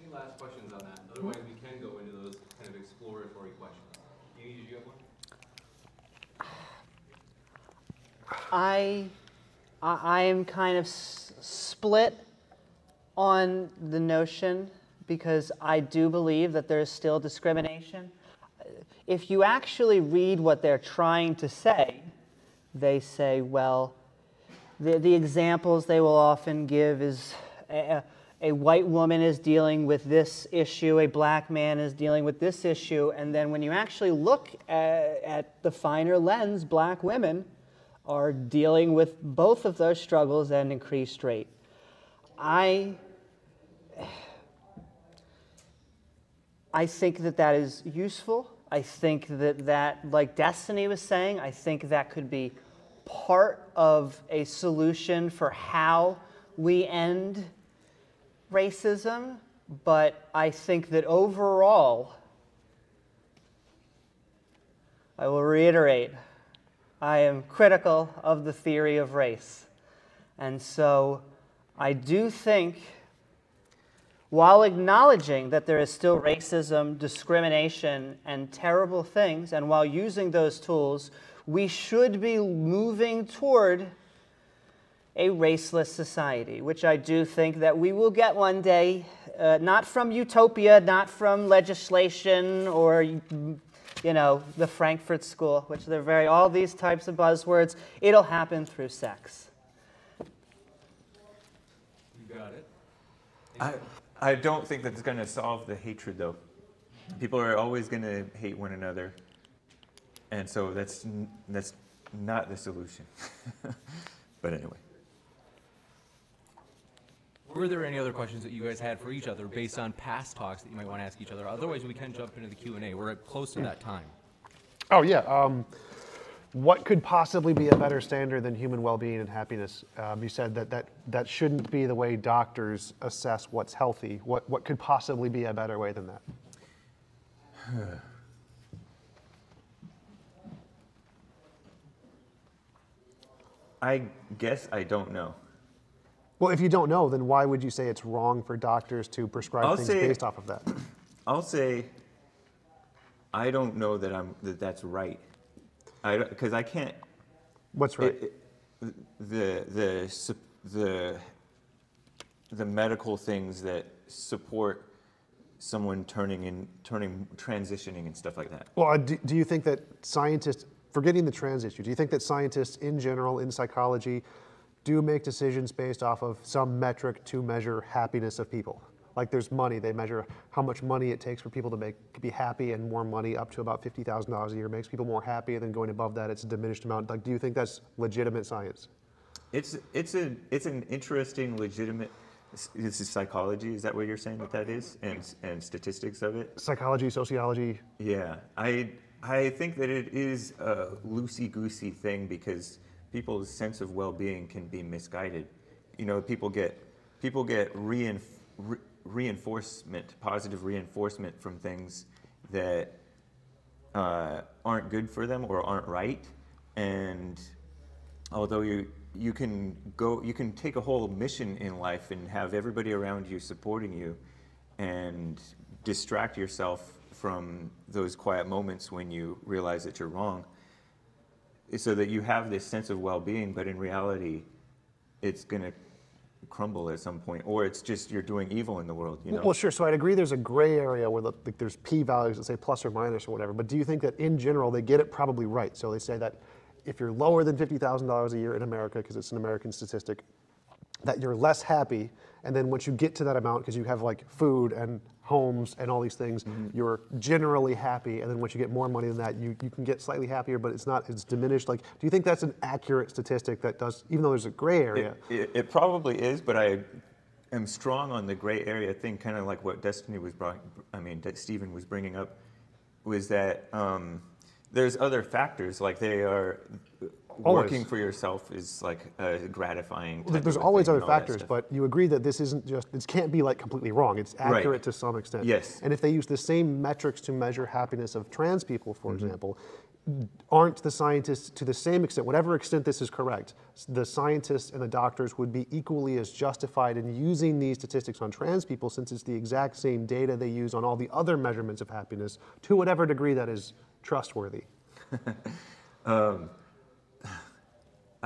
Any last questions on that? Otherwise, we can go into those kind of exploratory questions. Amy, did you have one? I, I am kind of split on the notion because I do believe that there is still discrimination. If you actually read what they're trying to say, they say, well, the, the examples they will often give is a, a white woman is dealing with this issue, a black man is dealing with this issue, and then when you actually look at, at the finer lens, black women are dealing with both of those struggles at an increased rate. I, I think that that is useful. I think that that, like Destiny was saying, I think that could be part of a solution for how we end racism. But I think that overall, I will reiterate, I am critical of the theory of race. And so I do think, while acknowledging that there is still racism, discrimination, and terrible things, and while using those tools, we should be moving toward a raceless society, which I do think that we will get one day, uh, not from utopia, not from legislation or, you know, the Frankfurt School, which they're very, all these types of buzzwords. It'll happen through sex. You got it. I, I don't think that's going to solve the hatred, though. People are always going to hate one another, and so that's that's not the solution. [LAUGHS] but anyway, Were there any other questions that you guys had for each other based on past talks that you might want to ask each other? Otherwise, we can jump into the Q and A. We're at close to that time. Oh, yeah. Um, what could possibly be a better standard than human well-being and happiness? Um, you said that, that that shouldn't be the way doctors assess what's healthy. What, what could possibly be a better way than that? [SIGHS] I guess I don't know. Well, if you don't know, then why would you say it's wrong for doctors to prescribe I'll things say- based off of that? I'll say I don't know that I'm that that's right. I because I can't What's right? It- it- the the the the medical things that support someone turning in, turning, transitioning and stuff like that. Well, do, do you think that scientists, forgetting the trans issue, do you think that scientists in general in psychology do make decisions based off of some metric to measure happiness of people? Like there's money, they measure how much money it takes for people to make be happy, and more money up to about fifty thousand dollars a year makes people more happy, and then going above that, it's a diminished amount. Like, do you think that's legitimate science? It's it's a it's an interesting, legitimate. This is psychology. Is that what you're saying that that is, and and statistics of it? Psychology, sociology. Yeah, I I think that it is a loosey goosey thing because people's sense of well-being can be misguided. You know, people get people get reinf- re- reinforcement, positive reinforcement from things that uh, aren't good for them or aren't right, and although you you can go you can take a whole mission in life and have everybody around you supporting you and distract yourself from those quiet moments when you realize that you're wrong so that you have this sense of well-being but in reality it's going to crumble at some point or it's just you're doing evil in the world you know Well, sure. So I'd agree. There's a gray area where the, like, there's p values that say plus or minus or whatever. But do you think that in general they get it probably right? So they say that if you're lower than fifty thousand dollars a year in America, because it's an American statistic, that you're less happy. And then once you get to that amount, because you have like food and homes and all these things, you're generally happy. And then once you get more money than that, you, you can get slightly happier, but it's not it's diminished. Like, do you think that's an accurate statistic that does, even though there's a gray area? It, it, it probably is, but I am strong on the gray area thing, kind of like what Destiny was brought. I mean, that Steven was bringing up, was that um, there's other factors like they are Always. working for yourself is like a gratifying. Well, There's always other and all that factors, but you agree that this isn't just, it can't be like completely wrong. It's Right. accurate to some extent. Yes. And if they use the same metrics to measure happiness of trans people, for Mm-hmm. example, aren't the scientists, to the same extent, whatever extent this is correct, the scientists and the doctors would be equally as justified in using these statistics on trans people since it's the exact same data they use on all the other measurements of happiness to whatever degree that is trustworthy. [LAUGHS]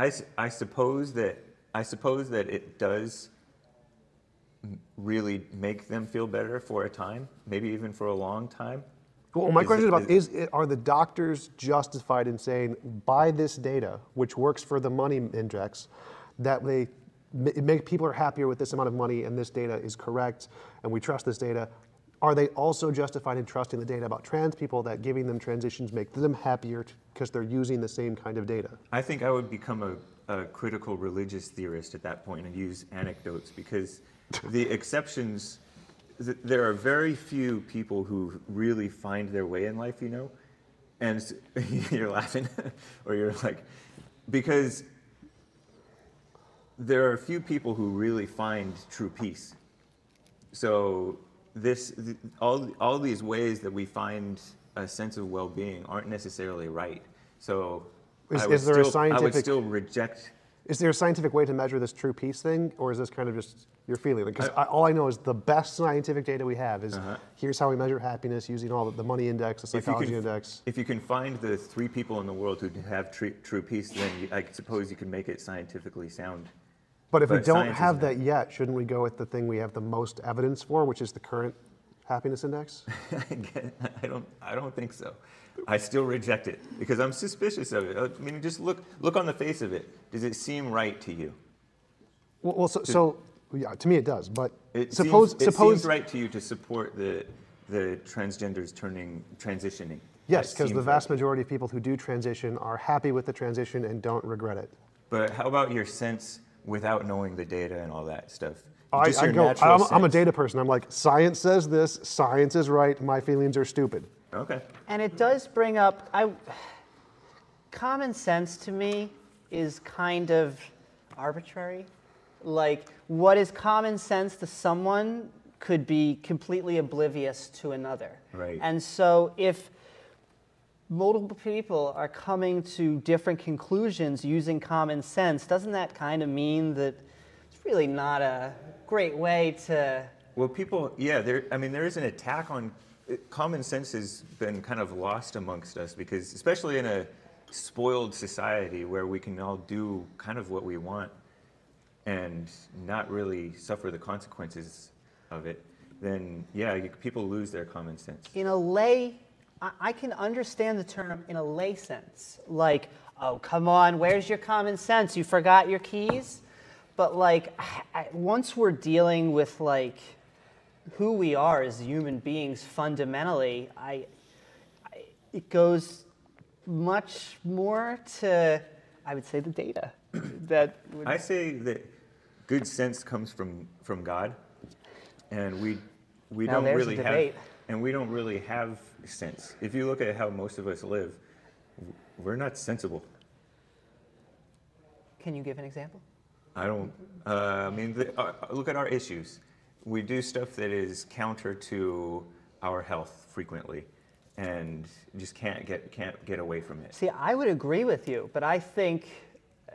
I, I suppose that I suppose that it does really make them feel better for a time, maybe even for a long time. Well, my Is question it- is about is, it- are the doctors justified in saying by this data, which works for the money index, that they make people are happier with this amount of money and this data is correct and we trust this data? Are they also justified in trusting the data about trans people that giving them transitions make them happier because they're using the same kind of data? I think I would become a, a critical religious theorist at that point and use anecdotes because [LAUGHS] the exceptions, th- there are very few people who really find their way in life, you know? And [LAUGHS] you're laughing, [LAUGHS] or you're like, because there are few people who really find true peace. So this, th- all, all these ways that we find a sense of well-being aren't necessarily right. So Is- is there a still, I would scientific- still reject. Is there a scientific way to measure this true peace thing, or is this kind of just your feeling? Because I, all I know is the best scientific data we have is uh-huh. here's how we measure happiness using all the, the money index, the If you, psychology can, index. if you can find the three people in the world who have true, true peace, then you, I suppose you can make it scientifically sound. But if we don't have that yet, shouldn't we go with the thing we have the most evidence for, which is the current happiness index? [LAUGHS] I don't, I don't think so. I still reject it because I'm suspicious of it. I mean, just look, look on the face of it. Does it seem right to you? Well, well so, so yeah, to me it does. But It suppose seems, it suppose seems right to you to support the, the transgenders turning, transitioning. yes, because the vast right. majority of people who do transition are happy with the transition and don't regret it. But how about your sense without knowing the data and all that stuff? I, I go, I'm, I'm a data person. I'm like, science says this. Science is right. My feelings are stupid. Okay. And it does bring up I, common sense to me is kind of arbitrary. Like what is common sense to someone could be completely oblivious to another. Right. And so if multiple people are coming to different conclusions using common sense, doesn't that kind of mean that it's really not a great way to Well, people, yeah, there. I mean, there is an attack on common sense has been kind of lost amongst us because, especially in a spoiled society where we can all do kind of what we want, and not really suffer the consequences of it, then yeah, you, people lose their common sense. in a lay, I, I can understand the term in a lay sense. Like, oh, come on, where's your common sense? You forgot your keys? But like, I- once we're dealing with like who we are as human beings fundamentally, I, I it goes much more to, I would say, the data. [CLEARS THROAT] that would, I say that good sense comes from from God, and we we Now don't really have and we don't really have sense. If you look at how most of us live, we're not sensible. can you give an example? I don't. Uh, I mean, the, uh, look at our issues. We do stuff that is counter to our health frequently, and just can't get can't get away from it. See, I would agree with you, but I think uh,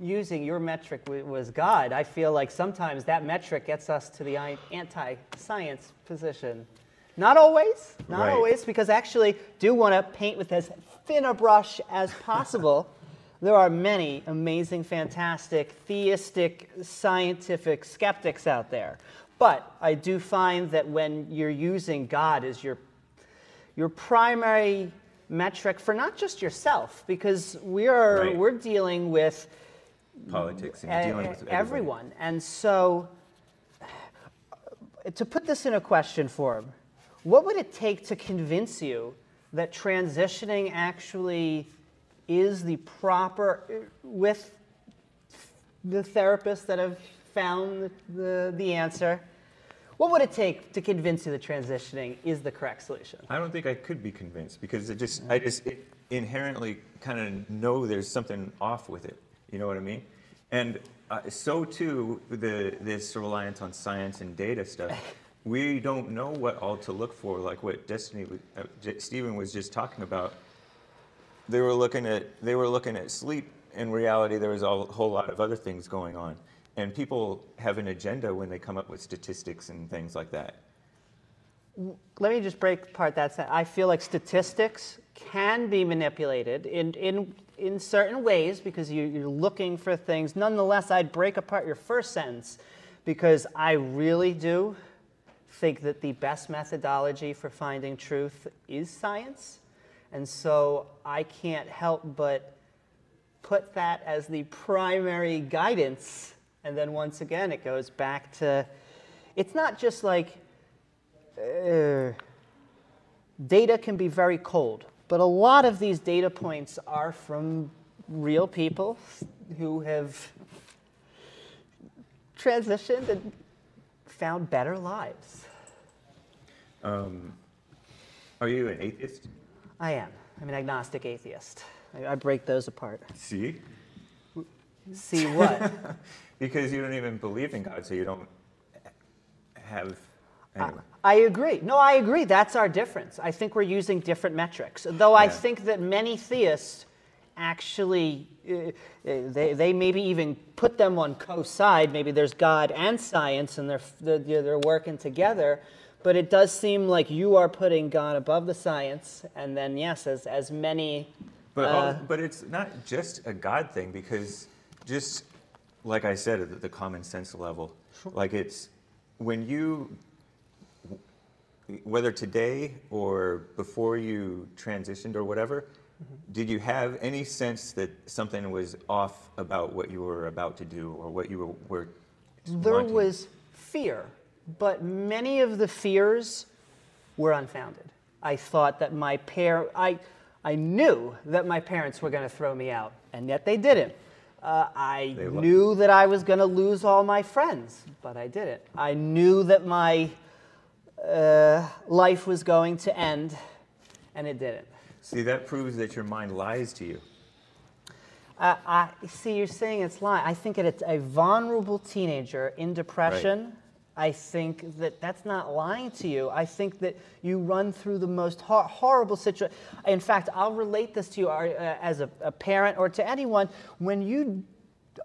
using your metric was God, I feel like sometimes that metric gets us to the anti-science position. Not always, not Right. always, because I actually do want to paint with as thin a brush as [LAUGHS] possible. there are many amazing, fantastic, theistic, scientific skeptics out there. But I do find that when you're using God as your your primary metric for not just yourself, because we're Right. we're dealing with Politics and dealing with everybody. everyone, and so to put this in a question form, what would it take to convince you that transitioning actually is the proper with the therapists that have found the, the answer? What would it take to convince you that transitioning is the correct solution? I don't think I could be convinced because it just I just it inherently kind of know there's something off with it. You know what I mean? And uh, so too the this reliance on science and data stuff. [LAUGHS] We don't know what all to look for, like what Destiny, uh, Steven was just talking about. They were looking at they were looking at sleep. In reality, there was a whole lot of other things going on, and people have an agenda when they come up with statistics and things like that. let me just break apart that. I feel like statistics can be manipulated in, in, in certain ways because you, you're looking for things. Nonetheless, I'd break apart your first sentence because I really do think that the best methodology for finding truth is science. And so I can't help but put that as the primary guidance. And then once again, it goes back to it's not just like uh, data can be very cold, but a lot of these data points are from real people who have transitioned and found better lives. Um, are you an atheist? I am. I'm an agnostic atheist. I, I break those apart. See? See what? [LAUGHS] Because you don't even believe in God, so you don't have. Anyway. I agree. No, I agree. That's our difference. I think we're using different metrics. Though I think that many theists actually, uh, uh, they, they maybe even put them on co-side. Maybe there's God and science, and they're, they're, they're working together. But it does seem like you are putting God above the science, and then yes, as, as many. But, uh, but it's not just a God thing because just like I said, at the common sense level, like it's when you, whether today or before you transitioned or whatever, did you have any sense that something was off about what you were about to do or what you were, were There wanting? was fear, but many of the fears were unfounded. I thought that my par- I, I knew that my parents were going to throw me out, and yet they didn't. Uh, I They knew that I was going to lose all my friends, but I didn't. I knew that my uh, life was going to end, and it didn't. See, that proves that your mind lies to you. Uh, I see. You're saying it's lying. I think it's a vulnerable teenager in depression. I think that that's not lying to you. I think that you run through the most hor- horrible situation. In fact, I'll relate this to you uh, as a, a parent or to anyone. When you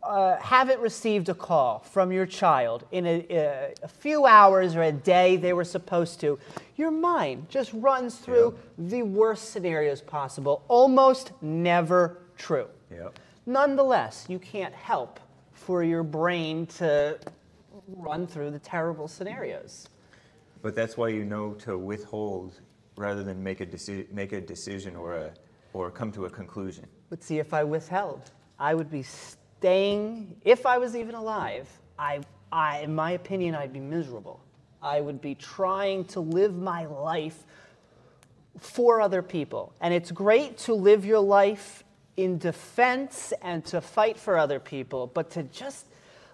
uh, haven't received a call from your child in a, a, few hours or a day they were supposed to, your mind just runs through the worst scenarios possible, almost never true. Yep. Nonetheless, you can't help for your brain to run through the terrible scenarios. But that's why you know to withhold rather than make a, deci- make a decision or, a, or come to a conclusion. But see, if I withheld, I would be staying, if I was even alive, I, I, in my opinion, I'd be miserable. I would be trying to live my life for other people. And it's great to live your life in defense and to fight for other people, but to just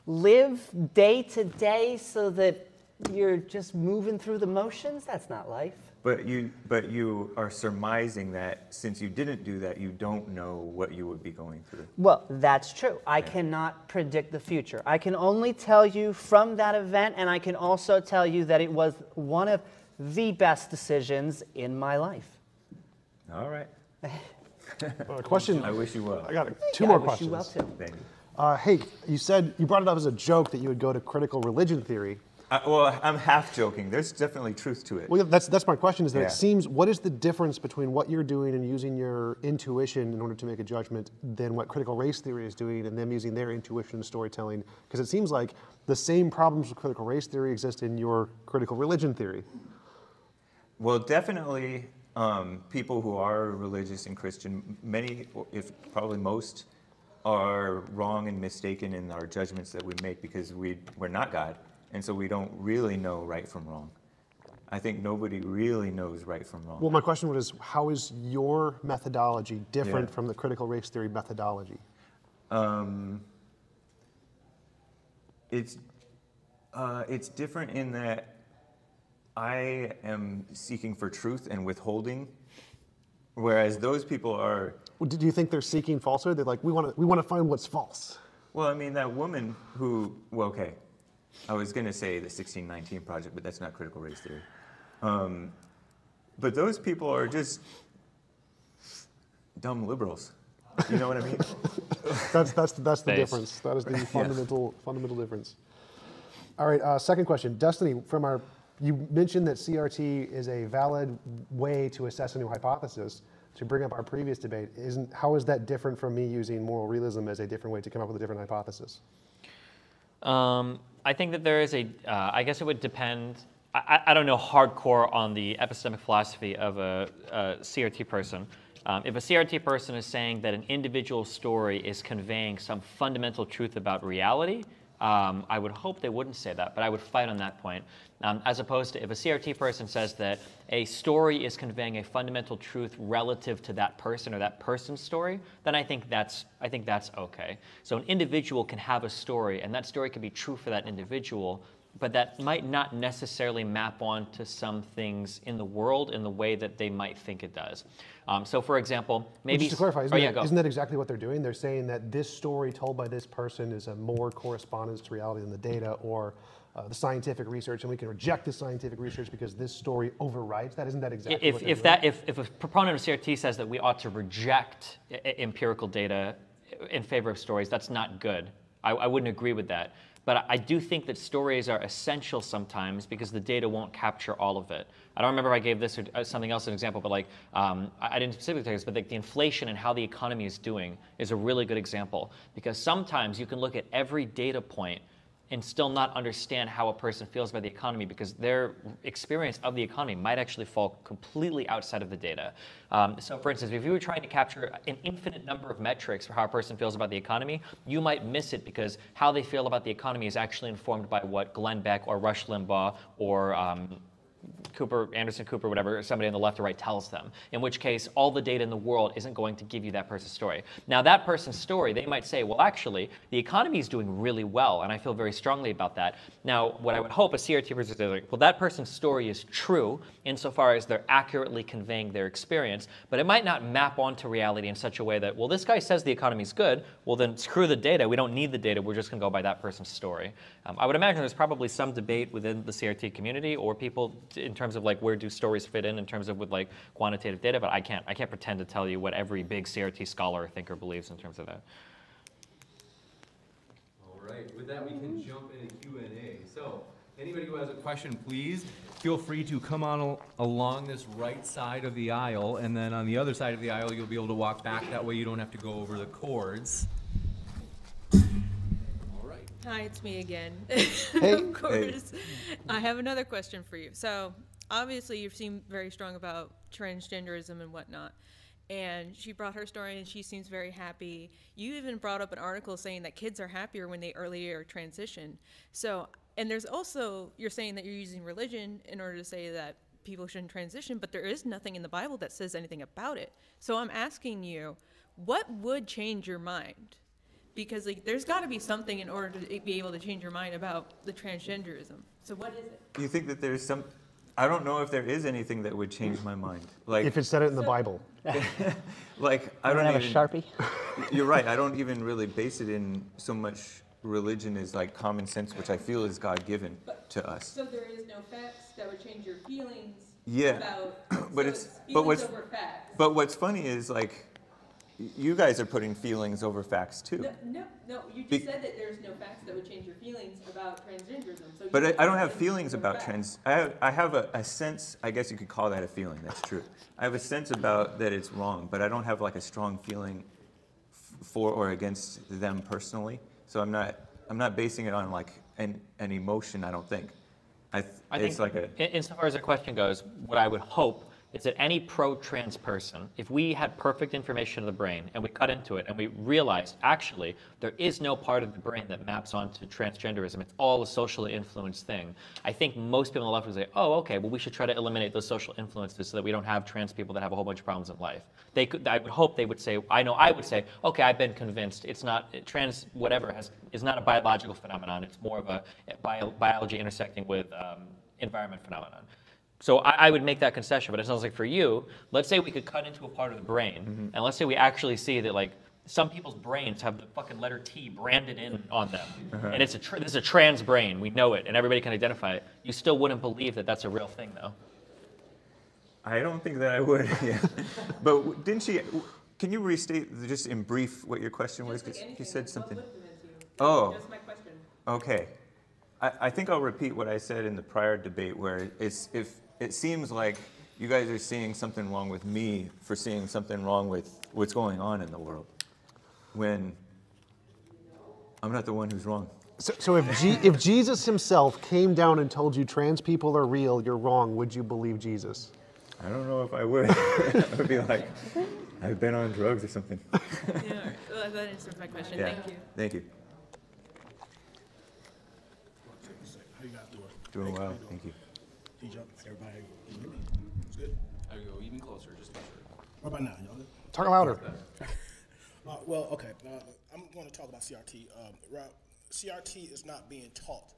live day to day so that you're just moving through the motions, that's not life. But you, but you are surmising that since you didn't do that, you don't know what you would be going through. Well, that's true. I cannot predict the future. I can only tell you from that event, and I can also tell you that it was one of the best decisions in my life. All right. [LAUGHS] Uh, question. I wish you well. I got two Yeah, more I wish questions. you well too. Thank you. Uh, hey, you said you brought it up as a joke that you would go to critical religion theory. Uh, well, I'm half joking. There's definitely truth to it. Well, that's that's my question. Is that Yeah. it seems what is the difference between what you're doing and using your intuition in order to make a judgment than what critical race theory is doing and them using their intuition and storytelling? Because it seems like the same problems with critical race theory exist in your critical religion theory. Well, definitely, um, people who are religious and Christian, many, if probably most, are wrong and mistaken in our judgments that we make because we, we're not God, and so we don't really know right from wrong. I think nobody really knows right from wrong. Well, my question was, how is your methodology different Yeah. from the critical race theory methodology? Um, it's uh, it's different in that I am seeking for truth and withholding, whereas those people are. Well, Did you think they're seeking falsehood? They're like, we want to we want to find what's false. Well, I mean that woman who. Well, okay, I was going to say the 1619 project, but that's not critical race theory. Um, but those people are just dumb liberals. You know what I mean? [LAUGHS] That's that's that's the Space. difference. That is the [LAUGHS] fundamental fundamental difference. All right. Uh, second question, Destiny. From our, you mentioned that CRT is a valid way to assess a new hypothesis. To bring up our previous debate, isn't how is that different from me using moral realism as a different way to come up with a different hypothesis? Um, I think that there is a. Uh, I guess it would depend. I, I- don't know hardcore on the epistemic philosophy of a, a CRT person. Um, if a CRT person is saying that an individual story is conveying some fundamental truth about reality, um, I would hope they wouldn't say that, but I would fight on that point. Um, as opposed to if a CRT person says that a story is conveying a fundamental truth relative to that person or that person's story, then I think that's I think that's okay. So an individual can have a story, and that story can be true for that individual, but that might not necessarily map onto some things in the world in the way that they might think it does. Um, so, for example, maybe Just to clarify, isn't, oh, yeah, that, isn't that exactly what they're doing? They're saying that this story told by this person is a more correspondence to reality than the data or uh, the scientific research, and we can reject the scientific research because this story overrides that. Isn't that exactly if, if doing? that if, if a proponent of CRT says that we ought to reject e- empirical data in favor of stories, that's not good. I, I wouldn't agree with that. But I- do think that stories are essential sometimes because the data won't capture all of it. I don't remember if I gave this or uh, something else an example, but like um, I I didn't specifically take this, but like the inflation and how the economy is doing is a really good example because sometimes you can look at every data point and still not understand how a person feels about the economy because their experience of the economy might actually fall completely outside of the data. Um, so, for instance, if you were trying to capture an infinite number of metrics for how a person feels about the economy, you might miss it because how they feel about the economy is actually informed by what Glenn Beck or Rush Limbaugh or um, Cooper, Anderson Cooper, whatever, somebody on the left or right tells them. In which case, all the data in the world isn't going to give you that person's story. Now, that person's story, they might say, well, actually, the economy is doing really well, and I feel very strongly about that. Now, what I would hope a CRT person is like, well, that person's story is true insofar as they're accurately conveying their experience, but it might not map onto reality in such a way that, well, this guy says the economy's good, well, then screw the data. We don't need the data. We're just going to go by that person's story. Um, I would imagine there's probably some debate within the CRT community or people in terms of like where do stories fit in in terms of with like quantitative data, but I can't I can't pretend to tell you what every big CRT scholar or thinker believes in terms of that. All right, with that, we can jump into Q and A. So, anybody who has a question, please feel free to come on al- along this right side of the aisle, and then on the other side of the aisle, you'll be able to walk back. That way, you don't have to go over the cords. Hi, it's me again. [LAUGHS] Hey. of course. I have another question for you. So, obviously, you seem very strong about transgenderism and whatnot. And she brought her story and she seems very happy. You even brought up an article saying that kids are happier when they earlier transition. So, and there's also, you're saying that you're using religion in order to say that people shouldn't transition, but there is nothing in the Bible that says anything about it. So, I'm asking you, what would change your mind? Because like there's got to be something in order to be able to change your mind about the transgenderism. So what is it? You think that there's some? I don't know if there is anything that would change my mind. Like, If it said it in the Bible. [LAUGHS] like I I don't don't have a sharpie. [LAUGHS] You're right. I don't even really base it in so much religion as like common sense, which I feel is God given to us. So there is no facts that would change your feelings Yeah, about. [CLEARS THROAT] but so it's- but what's- over facts. But what's funny is like, y- you guys are putting feelings over facts too. no, no, no. You just Be- said that there's no facts that would change your feelings about transgenderism. So But I, I don't have feelings about facts. trans. I have, I have a, a sense. I guess you could call that a feeling. That's true. I have a sense about that it's wrong, but I don't have like a strong feeling f- for or against them personally. So I'm not. I'm not basing it on like an, an emotion. I don't think. I. Th- I it's think, like a. insofar as the question goes, what I would hope is that any pro-trans person, if we had perfect information of the brain and we cut into it and we realized actually there is no part of the brain that maps onto transgenderism, it's all a socially influenced thing. I think most people on the left would say, oh, okay, well we should try to eliminate those social influences so that we don't have trans people that have a whole bunch of problems in life. They could, I would hope they would say, I know I would say, okay, I've been convinced it's not trans whatever has is not a biological phenomenon. It's more of a bio, biology intersecting with um, environment phenomenon. So I, I would make that concession, but it sounds like for you, let's say we could cut into a part of the brain, mm-hmm. and let's say we actually see that like some people's brains have the fucking letter T branded in on them, uh-huh. and it's a tr- this is a trans brain, we know it, and everybody can identify it. You still wouldn't believe that that's a real thing, though. I don't think that I would. [LAUGHS] yeah. But didn't she? Can you restate just in brief what your question was? Because like 'Cause anything, you said something. you? Oh. Just my question. Okay. I, I think I'll repeat what I said in the prior debate where it's if it seems like you guys are seeing something wrong with me for seeing something wrong with what's going on in the world. When I'm not the one who's wrong. So, so if, G, if Jesus himself came down and told you trans people are real, you're wrong, would you believe Jesus? I don't know if I would. [LAUGHS] I would be like, I've been on drugs or something. [LAUGHS] Yeah, all right. well, that answers my question. Yeah. Thank you. Thank you. How you guys doing? Doing Hey, how well. Thank you. TJump, everybody, can you hear me? It's good. I go even closer, just make sure. What about now, y'all good? Talk louder. [LAUGHS] Uh, well, okay, uh, I'm going to talk about CRT. Um, Rob, CRT is not being taught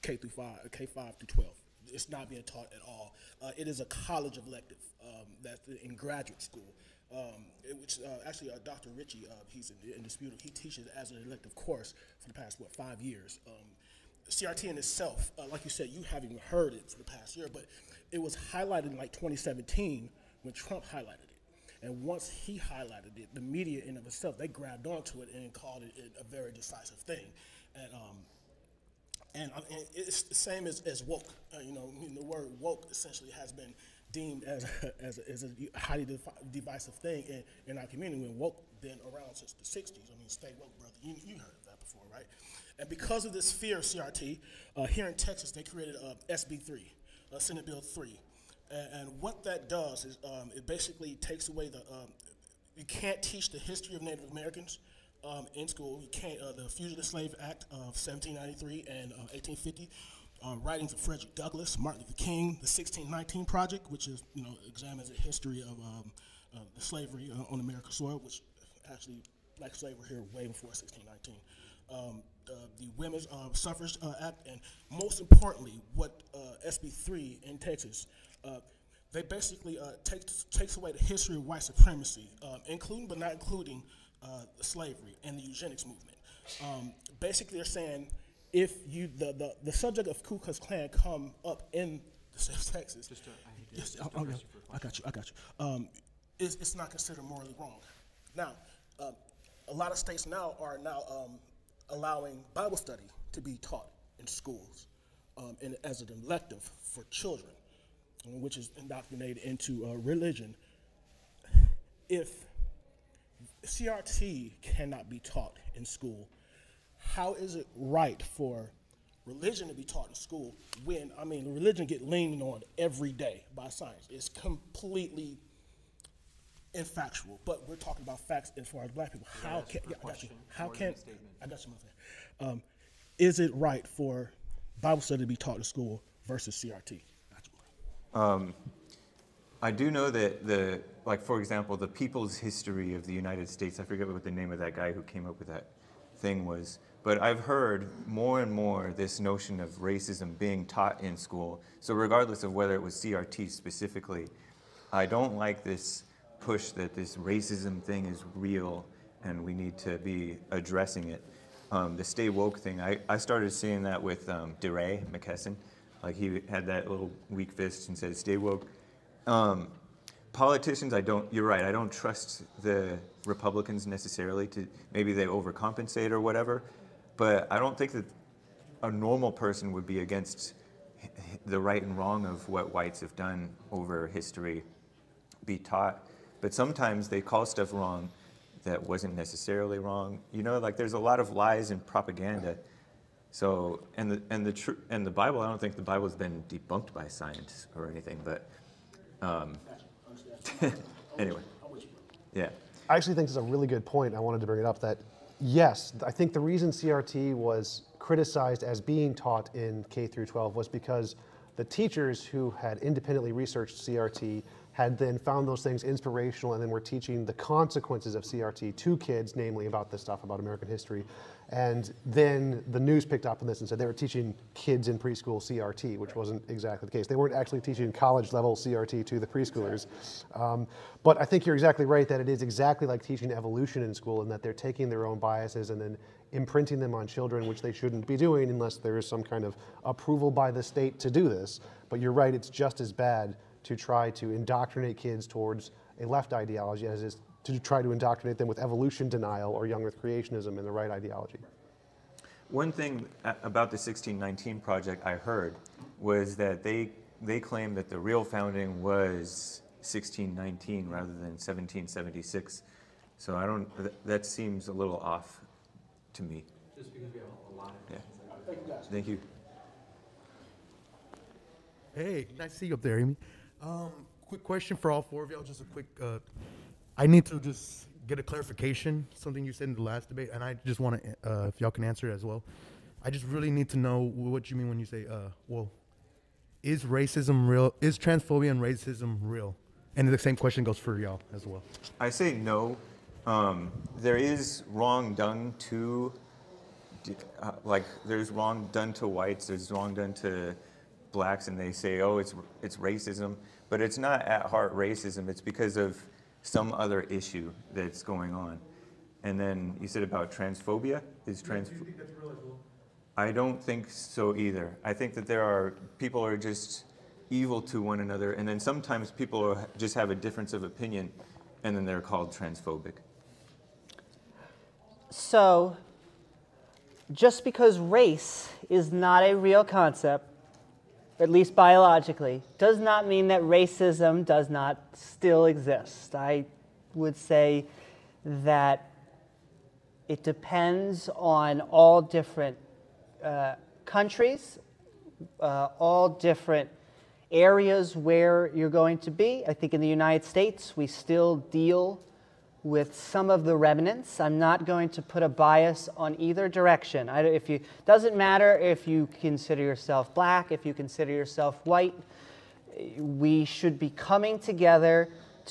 K through five, K five through twelve. It's not being taught at all. Uh, it is a college elective um, that's in graduate school. Um, it, which uh, actually uh, Dr. Ritchie, uh, he's in, in dispute. He teaches as an elective course for the past what five years. Um, CRT in itself, uh, like you said, you haven't heard it for the past year, but it was highlighted in like 2017 when Trump highlighted it. And once he highlighted it, the media in of itself, they grabbed onto it and called it a very decisive thing. And um, and, uh, and it's the same as, as woke. Uh, you know, the word woke essentially has been deemed as a, [LAUGHS] as a, as a highly divisive thing in, in our community. When woke been around since the '60s. I mean, stay woke, brother. You, you heard of that before, right? And because of this fear of CRT, uh, here in Texas, they created uh, SB 3, uh, Senate Bill 3. And, and what that does is um, it basically takes away the um, you can't teach the history of Native Americans um, in school. You can't. Uh, the Fugitive Slave Act of 1793 and uh, 1850, uh, writings of Frederick Douglass, Martin Luther King, the 1619 Project, which is you know examines the history of um, uh, the slavery uh, on American soil, which actually black slaves were here way before 1619. Um, uh, the Women's uh, Suffrage uh, Act, and most importantly, what uh, SB 3 in Texas uh, they basically uh, takes takes away the history of white supremacy, um, including but not including uh, slavery and the eugenics movement. Um, basically, they're saying if you the, the, the subject of Ku Klux Klan come up in the state of Texas, yes, I, I got- I got you, I got you. Um, it's, it's not considered morally wrong. Now, uh, a lot of states now are now um, allowing Bible study to be taught in schools um, and as an elective for children uh, which is indoctrinated into uh, religion, if CRT cannot be taught in school, how is it right for religion to be taught in school when I mean religion get leaned on every day by science? It's completely infactual, but we're talking about facts as far as black people. How can yeah, I got you. How can I got my friend. Um, is it right for Bible study to be taught in school versus CRT? You. I do know that the, like, for example, the people's history of the United States, I forget what the name of that guy who came up with that thing was, but I've heard more and more this notion of racism being taught in school. So, regardless of whether it was CRT specifically, I don't like this push that this racism thing is real and we need to be addressing it. Um, the stay woke thing, I, I started seeing that with um, DeRay McKesson. Like, he had that little weak fist and said, stay woke. Um, politicians, I don't. You're right. I don't trust the Republicans necessarily. To maybe they overcompensate or whatever, but I don't think that a normal person would be against the right and wrong of what whites have done over history be taught. But sometimes they call stuff wrong that wasn't necessarily wrong. You know, like there's a lot of lies and propaganda. So, and the and the tr- and the Bible, I don't think the Bible's been debunked by science or anything. But um, [LAUGHS] anyway, yeah. I actually think this is a really good point. I wanted to bring it up that yes, I think the reason CRT was criticized as being taught in K through 12 was because the teachers who had independently researched CRT had then found those things inspirational and then were teaching the consequences of CRT to kids, namely about this stuff about American history. And then the news picked up on this and said they were teaching kids in preschool CRT, which wasn't exactly the case. They weren't actually teaching college level CRT to the preschoolers. Um, but I think you're exactly right that it is exactly like teaching evolution in school and that they're taking their own biases and then imprinting them on children, which they shouldn't be doing unless there is some kind of approval by the state to do this. But you're right, it's just as bad to try to indoctrinate kids towards a left ideology as it is to try to indoctrinate them with evolution denial or young earth creationism in the right ideology. One thing about the 1619 project I heard was that they they claim that the real founding was 1619 rather than 1776. So I don't. That seems a little off to me. Just because we have a lot of Yeah. Thank you. Hey, nice to see you up there, Amy. Um, quick question for all four of y'all. Just a quick. Uh, I need to just get a clarification. Something you said in the last debate, and I just want to, uh, if y'all can answer it as well. I just really need to know what you mean when you say, uh, well, is racism real? Is transphobia and racism real? And the same question goes for y'all as well. I say no. Um, there is wrong done to, uh, like, there's wrong done to whites, there's wrong done to blacks, and they say, oh, it's, it's racism. But it's not at heart racism, it's because of some other issue that's going on. And then you said about transphobia? Is trans? I don't think so either. I think that there are people are just evil to one another, and then sometimes people are, just have a difference of opinion, and then they're called transphobic. So, just because race is not a real concept, at least biologically, does not mean that racism does not still exist. I would say that it depends on all different uh, countries, uh, all different areas where you're going to be. I think in the United States, we still deal with some of the remnants. I'm not going to put a bias on either direction. I, if you doesn't matter if you consider yourself black, if you consider yourself white. We should be coming together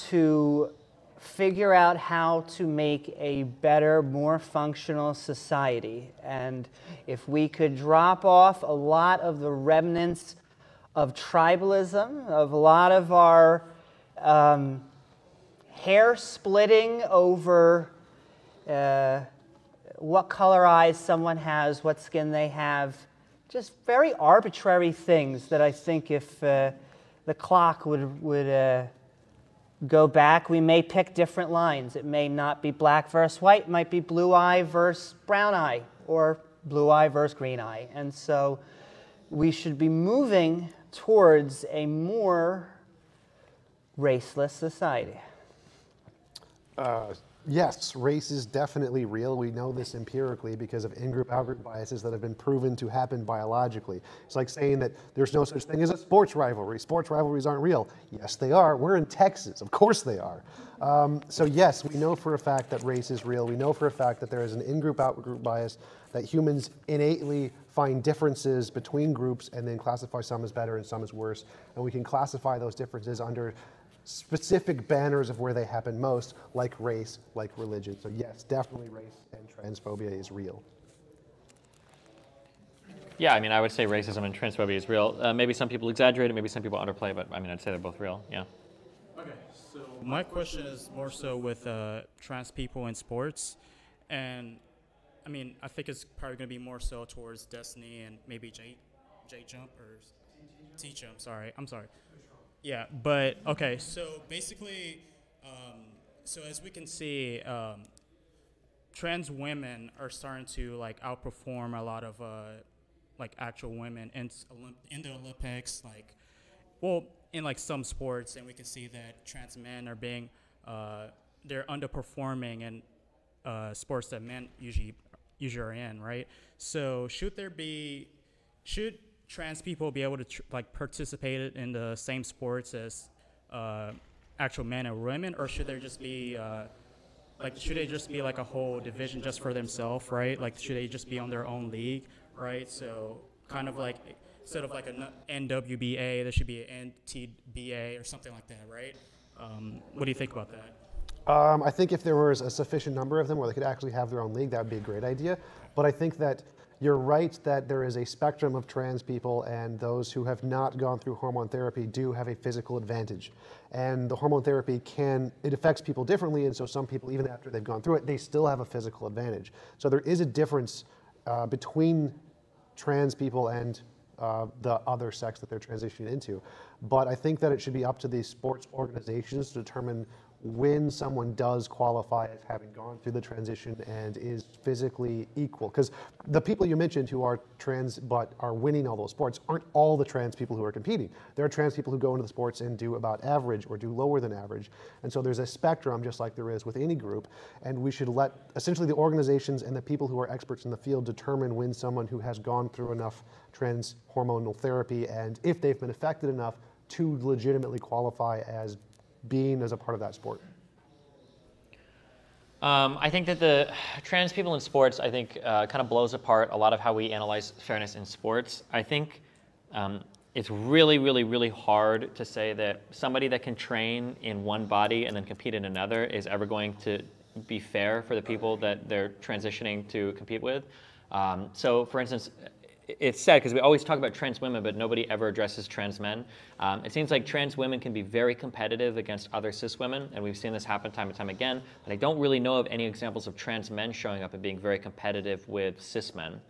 to figure out how to make a better, more functional society. And if we could drop off a lot of the remnants of tribalism, of a lot of our um, hair splitting over uh, what color eyes someone has, what skin they have, just very arbitrary things that I think if uh, the clock would, would uh, go back, we may pick different lines. It may not be black versus white, it might be blue eye versus brown eye, or blue eye versus green eye. And so we should be moving towards a more raceless society. Uh, Yes, race is definitely real. We know this empirically because of in-group, out-group biases that have been proven to happen biologically. It's like saying that there's no such thing as a sports rivalry. Sports rivalries aren't real. Yes, they are. We're in Texas. Of course they are. Um, so yes, we know for a fact that race is real. We know for a fact that there is an in-group, out-group bias, that humans innately find differences between groups and then classify some as better and some as worse. And we can classify those differences under specific banners of where they happen most, like race, like religion. So yes, definitely race and transphobia is real. Yeah, I mean, I would say racism and transphobia is real. Uh, maybe some people exaggerate it, maybe some people underplay, but I mean, I'd say they're both real. Yeah. Okay, so my question is more so with uh, trans people in sports, and I mean, I think it's probably going to be more so towards Destiny and maybe J, J Jump or TJump. Sorry, I'm sorry. Yeah, but okay, so basically, um, so as we can see, um, trans women are starting to like outperform a lot of uh, like actual women in, in the Olympics, like well, in like some sports, and we can see that trans men are being uh, they're underperforming in uh, sports that men usually usually are in, right? So should there be should trans people be able to tr- like participate in the same sports as uh, actual men and women, or should there just be uh, like should they just be like a whole division just for themselves, right? Like should they just be on their own league, right? So kind of like instead of like a n- NWBA, there should be an NTBA or something like that, right? Um, what do you think about that? Um, I think if there was a sufficient number of them where they could actually have their own league, that would be a great idea. But I think that you're right that there is a spectrum of trans people, and those who have not gone through hormone therapy do have a physical advantage. And the hormone therapy can, it affects people differently, and so some people, even after they've gone through it, they still have a physical advantage. So there is a difference uh, between trans people and uh, the other sex that they're transitioning into. But I think that it should be up to the sports organizations to determine when someone does qualify as having gone through the transition and is physically equal. Because the people you mentioned who are trans but are winning all those sports aren't all the trans people who are competing. There are trans people who go into the sports and do about average or do lower than average. And so there's a spectrum, just like there is with any group. And we should let essentially the organizations and the people who are experts in the field determine when someone who has gone through enough trans hormonal therapy and if they've been affected enough to legitimately qualify as being as a part of that sport. Um, I think that the [SIGHS] trans people in sports, I think, uh, kind of blows apart a lot of how we analyze fairness in sports. I think um, it's really, really, really hard to say that somebody that can train in one body and then compete in another is ever going to be fair for the people that they're transitioning to compete with. Um, so, for instance, it's sad because we always talk about trans women, but nobody ever addresses trans men. Um, it seems like trans women can be very competitive against other cis women, and we've seen this happen time and time again. But I don't really know of any examples of trans men showing up and being very competitive with cis men.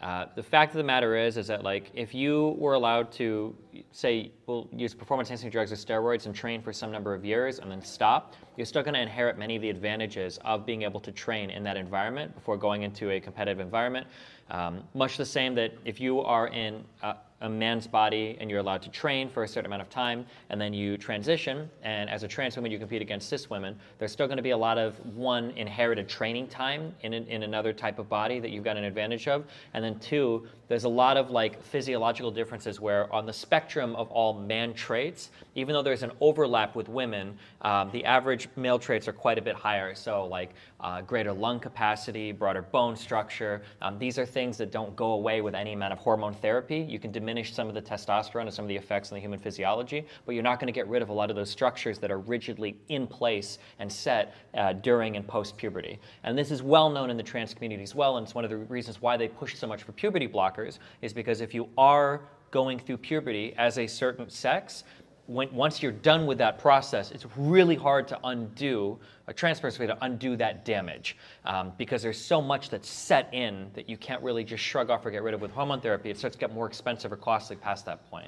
Uh, the fact of the matter is, is that like if you were allowed to say, well, use performance-enhancing drugs or steroids and train for some number of years and then stop, you're still going to inherit many of the advantages of being able to train in that environment before going into a competitive environment. Um, much the same that if you are in a, a man's body and you're allowed to train for a certain amount of time and then you transition and as a trans woman you compete against cis women there's still going to be a lot of one inherited training time in, an- in another type of body that you've got an advantage of and then two there's a lot of like physiological differences where on the spectrum of all man traits even though there's an overlap with women um, the average male traits are quite a bit higher. So like uh, greater lung capacity broader bone structure um, these are things that don't go away with any amount of hormone therapy. You can diminish some of the testosterone and some of the effects on the human physiology but you're not going to get rid of a lot of those structures that are rigidly in place and set uh, during and post puberty and this is well known in the trans community as well and it's one of the reasons why they push so much for puberty blockers is because if you are going through puberty as a certain sex when, once you're done with that process, it's really hard to undo a trans person to undo that damage um, because there's so much that's set in that you can't really just shrug off or get rid of with hormone therapy. It starts to get more expensive or costly past that point.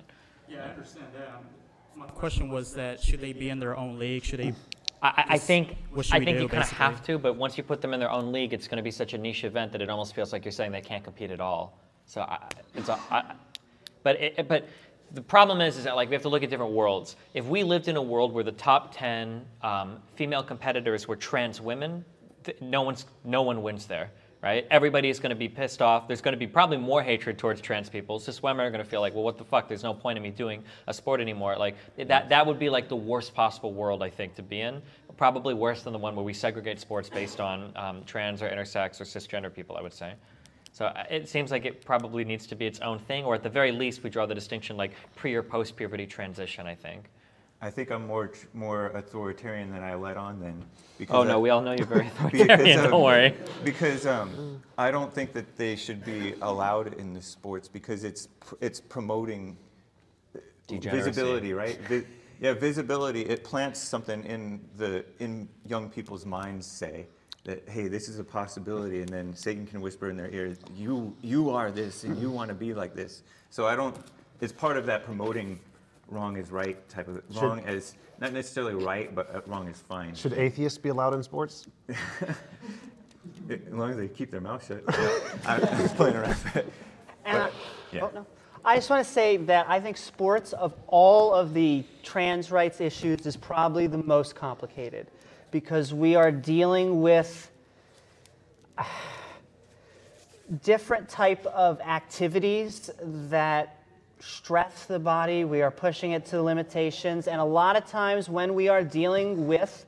Yeah, I understand that. My question was that should they be in their own league? Should they? I, I- I think What should I we think do, you kind of have to, but once you put them in their own league, it's going to be such a niche event that it almost feels like you're saying they can't compete at all. So I, it's a, I, but it, but the problem is, is that like we have to look at different worlds. If we lived in a world where the top 10 um, female competitors were trans women, no one's no one wins there, right? Everybody is going to be pissed off. There's going to be probably more hatred towards trans people. Cis women are going to feel like, well, what the fuck? There's no point in me doing a sport anymore. Like that that would be like the worst possible world I think to be in. Probably worse than the one where we segregate sports based on um, trans or intersex or cisgender people. I would say. So uh, it seems like it probably needs to be its own thing, or at the very least, we draw the distinction like pre or post puberty transition. I think. I think I'm more more authoritarian than I let on then. Because Oh no, I- we all know you're very [LAUGHS] authoritarian. um, Don't worry. Because um, I don't think that they should be allowed in the sports because it's it's promoting visibility, right? Vi- yeah, visibility. It plants something in the in young people's minds. Say that hey, this is a possibility, and then Satan can whisper in their ears, "You you are this, and you want to be like this." So I don't. It's part of that promoting wrong is right type of wrong as not necessarily right, but uh, wrong is fine. Should atheists be allowed in sports? [LAUGHS] As long as they keep their mouth shut. I'm [LAUGHS] I'm just playing around. [LAUGHS] And I, yeah. oh, no. I just want to say that I think sports of all of the trans rights issues is probably the most complicated because we are dealing with different type of activities that stress the body. We are pushing it to limitations, and a lot of times when we are dealing with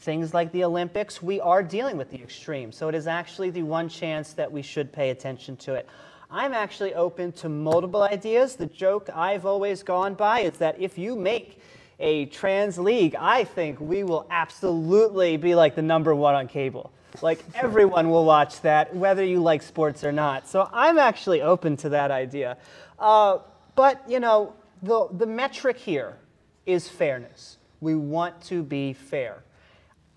things like the Olympics, we are dealing with the extreme. So it is actually the one chance that we should pay attention to it. I'm actually open to multiple ideas. The joke I've always gone by is that if you make a trans league, I think we will absolutely be like the number one on cable. Like everyone will watch that, whether you like sports or not. So I'm actually open to that idea. Uh, but you know, the the metric here is fairness. We want to be fair.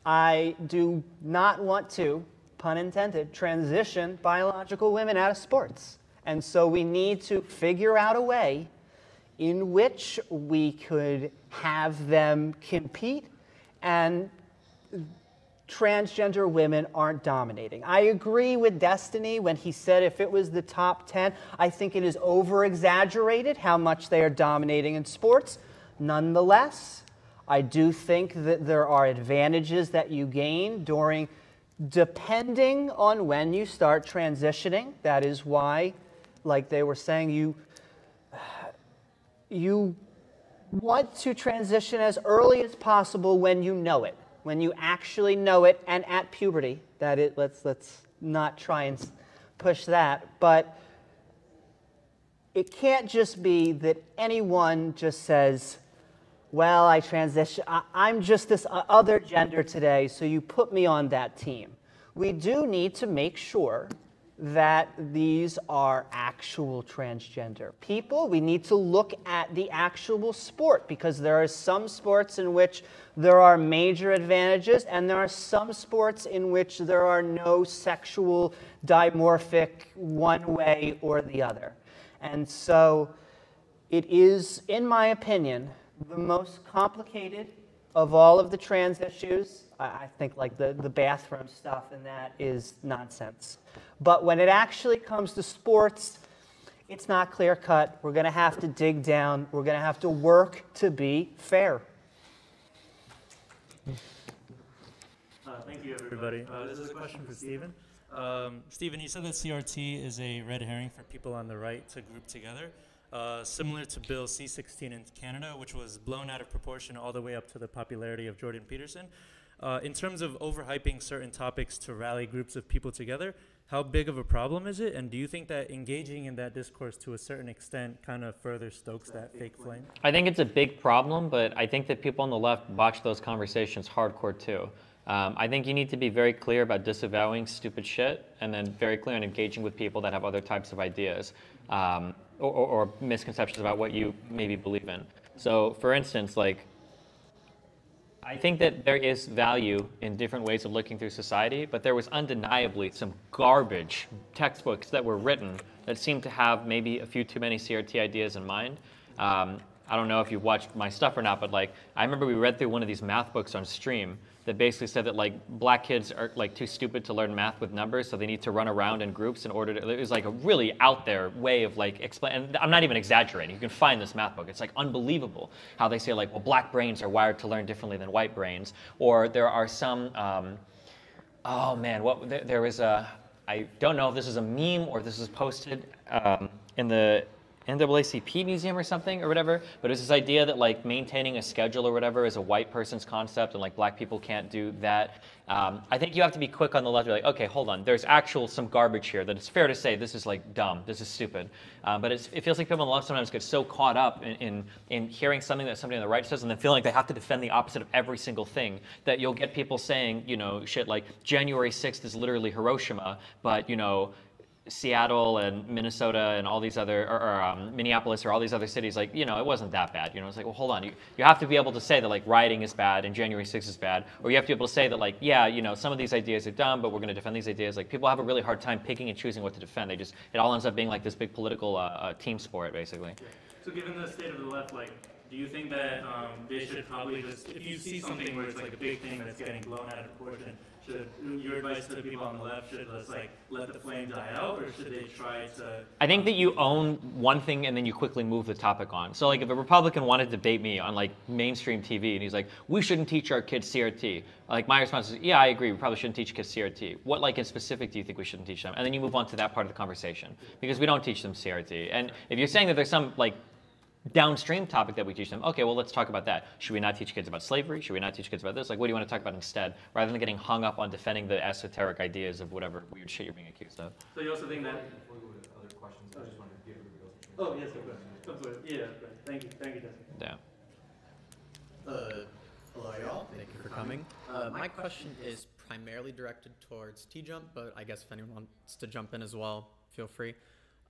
I do not want to, pun intended, transition biological women out of sports. And so we need to figure out a way in which we could have them compete and transgender women aren't dominating. I agree with Destiny when he said if it was the top 10, I think it is over exaggerated how much they are dominating in sports. Nonetheless, I do think that there are advantages that you gain during, depending on when you start transitioning. That is why, like they were saying, you you want to transition as early as possible when you know it, when you actually know it, and at puberty. That it. Let's let's not try and push that, but it can't just be that anyone just says, "Well, I transition. I, I'm just this uh, other gender today, so you put me on that team." We do need to make sure that these are actual transgender people. We need to look at the actual sport because there are some sports in which there are major advantages, and there are some sports in which there are no sexual dimorphic one way or the other. And so it is, in my opinion, the most complicated of all of the trans issues. I, I think like the, the bathroom stuff and that is nonsense. But when it actually comes to sports, it's not clear cut. We're going to have to dig down. We're going to have to work to be fair. Uh, thank you, everybody. Uh, this is a question for Steven. Um, Steven, you said that CRT is a red herring for people on the right to group together, uh, similar to Bill C-16 in Canada, which was blown out of proportion all the way up to the popularity of Jordan Peterson. Uh, in terms of overhyping certain topics to rally groups of people together, how big of a problem is it? And do you think that engaging in that discourse to a certain extent kind of further stokes that fake flame? I think it's a big problem, but I think that people on the left watch those conversations hardcore too. Um, I think you need to be very clear about disavowing stupid shit and then very clear on engaging with people that have other types of ideas um, or, or, misconceptions about what you maybe believe in. So, for instance, like, I think that there is value in different ways of looking through society, but there was undeniably some garbage textbooks that were written that seemed to have maybe a few too many CRT ideas in mind. Um, I don't know if you've watched my stuff or not, but like I remember we read through one of these math books on stream that basically said that like black kids are like too stupid to learn math with numbers, so they need to run around in groups in order to. It was like a really out there way of like explain. And I'm not even exaggerating. You can find this math book. It's like unbelievable how they say like, well, black brains are wired to learn differently than white brains, or there are some. Um, oh man, what there, there was a. I don't know if this is a meme or this is posted um, in the NAACP museum or something or whatever, but it's this idea that like maintaining a schedule or whatever is a white person's concept and like black people can't do that. Um, I think you have to be quick on the left. You're like, okay, hold on. There's actual some garbage here that it's fair to say this is like dumb. This is stupid. Um, but it feels like people on the left sometimes get so caught up in, in, in hearing something that somebody on the right says and then feeling like they have to defend the opposite of every single thing that you'll get people saying, you know, shit like January 6th is literally Hiroshima, but you know, Seattle and Minnesota and all these other, or, or um, Minneapolis or all these other cities, like, you know, it wasn't that bad. You know, it's like, well, hold on. You, you have to be able to say that, like, rioting is bad and January 6th is bad. Or you have to be able to say that, like, yeah, you know, some of these ideas are dumb, but we're going to defend these ideas. Like, people have a really hard time picking and choosing what to defend. They just, it all ends up being like this big political uh, uh, team sport, basically. So given the state of the left, like, do you think that um, they should probably just, if you see something where it's like a big thing that's getting blown out of proportion, should your advice to the people on the left should just like let the flame die out, or should they try to? I think that you own one thing and then you quickly move the topic on. So like if a Republican wanted to debate me on like mainstream TV and he's like, we shouldn't teach our kids CRT. Like my response is, yeah, I agree. We probably shouldn't teach kids CRT. What like in specific do you think we shouldn't teach them? And then you move on to that part of the conversation because we don't teach them CRT. And if you're saying that there's some like downstream topic that we teach them. Okay, well, let's talk about that. Should we not teach kids about slavery? Should we not teach kids about this? Like, what do you want to talk about instead, rather than getting hung up on defending the esoteric ideas of whatever weird shit you're being accused of? So you also think that? Before we go to other questions, I just wanted to give everybody. Oh yes, of course. Yeah. Thank you. Thank you, Justin. Yeah. Uh, hello, y'all. Thank you for coming. Uh, my question is primarily directed towards TJump, but I guess if anyone wants to jump in as well, feel free.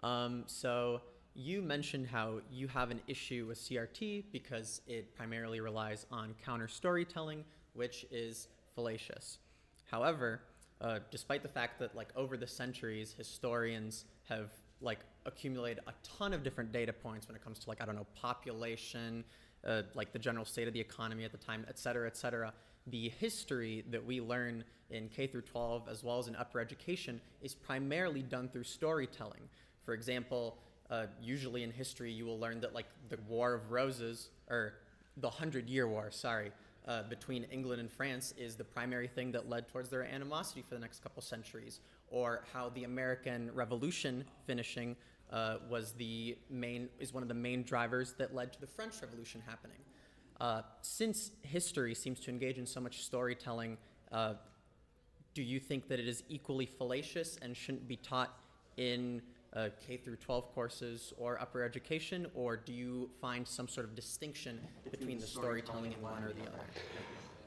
Um, so you mentioned how you have an issue with CRT because it primarily relies on counter storytelling, which is fallacious. However, uh, despite the fact that like over the centuries, historians have like accumulated a ton of different data points when it comes to like I don't know population, uh, like the general state of the economy at the time, et cetera, et cetera. The history that we learn in K through 12 as well as in upper education is primarily done through storytelling. For example, uh, usually in history you will learn that like the War of Roses or the Hundred Year War, sorry, uh, between England and France is the primary thing that led towards their animosity for the next couple centuries, or how the American Revolution finishing uh, was the main is one of the main drivers that led to the French Revolution happening. Uh, since history seems to engage in so much storytelling, uh, do you think that it is equally fallacious and shouldn't be taught in uh, K through 12 courses or upper education, or do you find some sort of distinction between the storytelling in one or the other?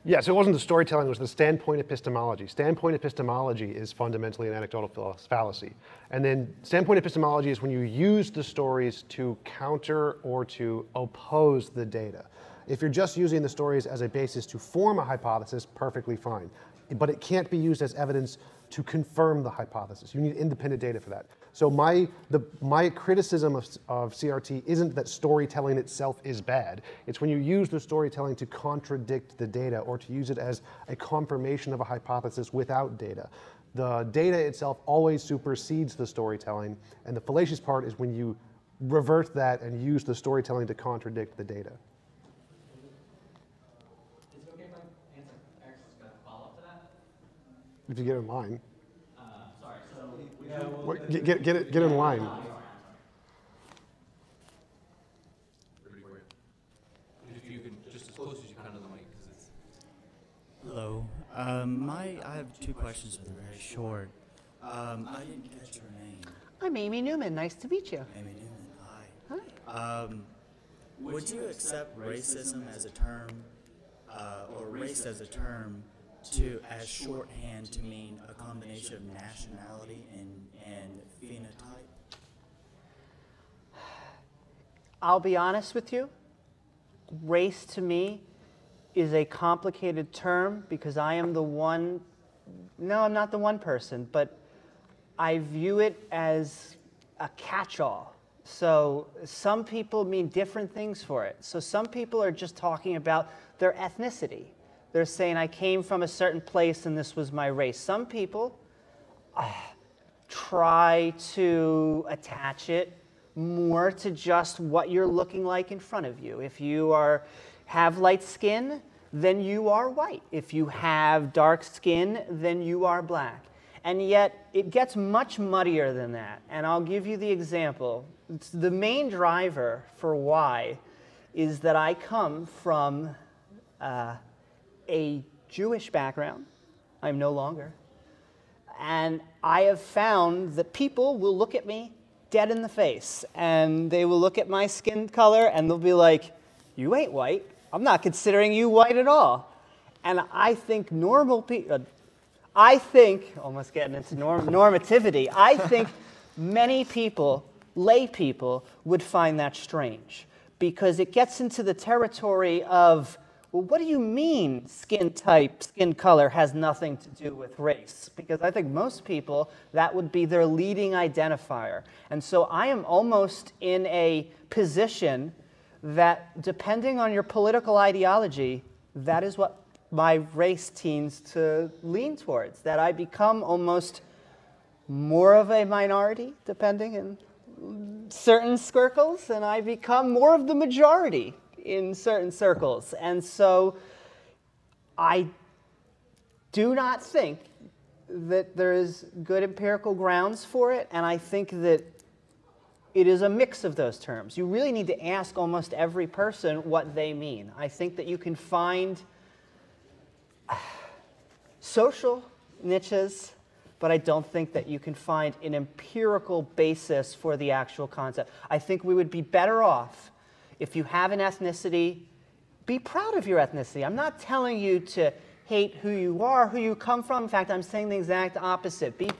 Yeah, so it wasn't the storytelling, it was the standpoint epistemology. Standpoint epistemology is fundamentally an anecdotal fallacy. And then standpoint epistemology is when you use the stories to counter or to oppose the data. If you're just using the stories as a basis to form a hypothesis, perfectly fine. But it can't be used as evidence to confirm the hypothesis. You need independent data for that. So my, the, my criticism of, of CRT isn't that storytelling itself is bad. It's when you use the storytelling to contradict the data or to use it as a confirmation of a hypothesis without data. The data itself always supersedes the storytelling, and the fallacious part is when you revert that and use the storytelling to contradict the data. If you get in line. What, get, get, get, it, get in line. If you can, just as close as you can to the mic. Hello. Um, my, I have two questions that are very short. Um, I didn't catch your name. I'm Amy Newman. Nice to meet you. Amy Newman, hi. Um, would you accept racism as a term, uh, or race as a term, to as shorthand to mean a combination of nationality and, and phenotype? I'll be honest with you. Race to me is a complicated term because I am the one, no, I'm not the one person, but I view it as a catch all. So some people mean different things for it. So some people are just talking about their ethnicity. They're saying, I came from a certain place and this was my race. Some people uh, try to attach it more to just what you're looking like in front of you. If you are have light skin, then you are white. If you have dark skin, then you are black. And yet, it gets much muddier than that. And I'll give you the example. It's the main driver for why is that I come from uh, a Jewish background. I'm no longer. And I have found that people will look at me dead in the face and they will look at my skin color and they'll be like, You ain't white. I'm not considering you white at all. And I think normal people, uh, I think, almost getting into norm- normativity, I think [LAUGHS] many people, lay people, would find that strange because it gets into the territory of, well, what do you mean skin type, skin color has nothing to do with race? Because I think most people, that would be their leading identifier. And so I am almost in a position that, depending on your political ideology, that is what my race tends to lean towards, that I become almost more of a minority, depending in certain circles, and I become more of the majority in certain circles. And so I do not think that there is good empirical grounds for it, and I think that it is a mix of those terms. You really need to ask almost every person what they mean. I think that you can find [SIGHS] social niches, but I don't think that you can find an empirical basis for the actual concept. I think we would be better off if you have an ethnicity, be proud of your ethnicity. I'm not telling you to hate who you are, who you come from. In fact, I'm saying the exact opposite. Be,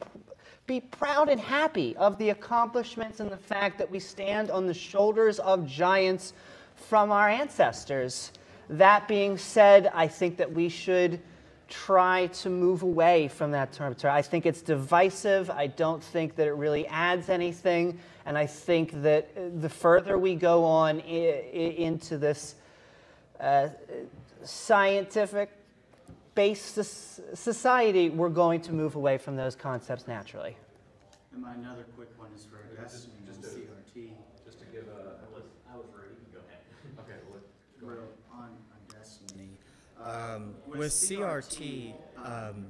be proud and happy of the accomplishments and the fact that we stand on the shoulders of giants from our ancestors. That being said, I think that we should try to move away from that term. I think it's divisive. I don't think that it really adds anything. And I think that the further we go on into this uh, scientific based society, we're going to move away from those concepts naturally. And my another quick one is for just, just CRT. Just to give a, I was ready. Go ahead. Okay, well, go ahead. On, on destiny. Um, with CRT, um,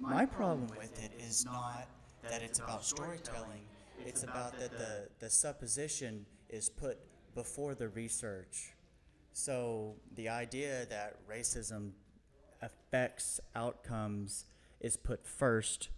my problem with it is not that it's about storytelling. It's about that the, the supposition is put before the research. So the idea that racism affects outcomes is put first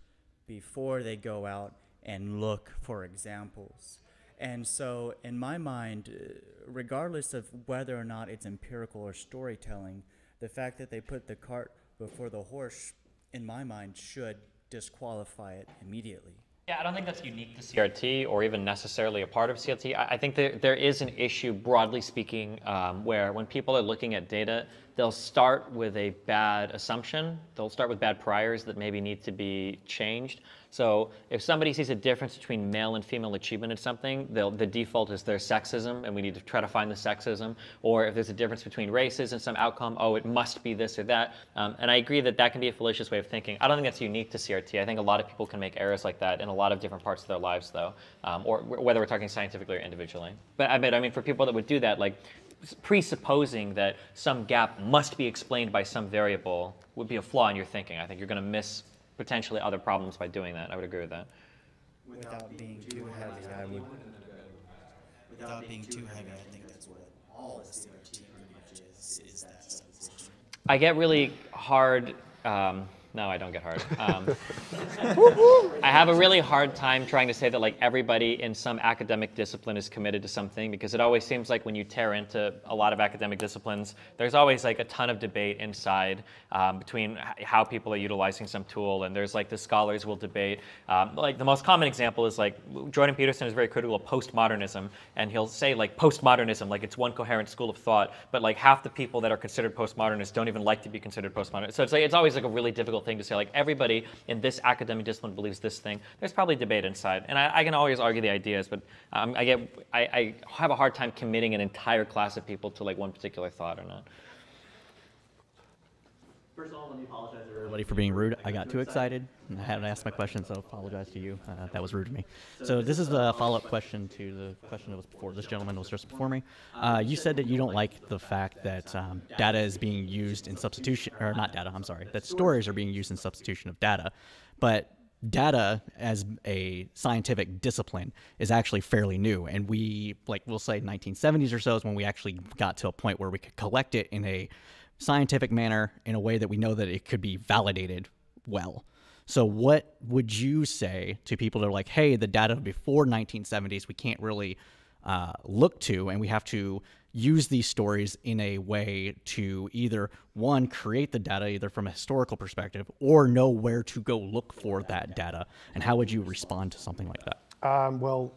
before they go out and look for examples. And so, in my mind, uh, regardless of whether or not it's empirical or storytelling, the fact that they put the cart before the horse, in my mind, should disqualify it immediately. Yeah, I don't think that's unique to CRT or even necessarily a part of CRT. I, I think there, there is an issue, broadly speaking, um, where when people are looking at data, they'll start with a bad assumption. They'll start with bad priors that maybe need to be changed. So if somebody sees a difference between male and female achievement in something, the default is their sexism, and we need to try to find the sexism. Or if there's a difference between races and some outcome, oh, it must be this or that. Um, and I agree that that can be a fallacious way of thinking. I don't think that's unique to CRT. I think a lot of people can make errors like that in a lot of different parts of their lives, though, um, or whether we're talking scientifically or individually. But I mean, I mean, for people that would do that, like presupposing that some gap must be explained by some variable would be a flaw in your thinking. I think you're going to miss potentially other problems by doing that. I would agree with that. Without being too heavy, I would. Without being too heavy, I think that's what all the CRT pretty much is, is that supposition. I get really hard. Um, no, I don't get hard. [LAUGHS] Um, I have a really hard time trying to say that like everybody in some academic discipline is committed to something because it always seems like when you tear into a lot of academic disciplines, there's always like a ton of debate inside um, between how people are utilizing some tool, and there's like the scholars will debate. Um, like the most common example is like Jordan Peterson is very critical of postmodernism, and he'll say like postmodernism like it's one coherent school of thought, but like half the people that are considered postmodernists don't even like to be considered postmodern. So it's like it's always like a really difficult thing to say like everybody in this academic discipline believes this thing. There's probably debate inside, and I, I can always argue the ideas, but um, I get I, I have a hard time committing an entire class of people to like one particular thought or not. First of all, let me apologize to everybody for being rude. I got too excited and I hadn't asked my question, so apologize to you. Uh, that was rude of me. So this is a follow-up question to the question that was before. This gentleman was just before me. Uh, you said that you don't like the fact that um, data is being used in substitution, or not data. I'm sorry, that stories are being used in substitution of data, but data as a scientific discipline is actually fairly new and we like we'll say 1970s or so is when we actually got to a point where we could collect it in a scientific manner in a way that we know that it could be validated well. So what would you say to people that are like hey the data before 1970s we can't really uh, look to and we have to use these stories in a way to either one create the data either from a historical perspective or know where to go look for that data? And how would you respond to something like that? Um, well,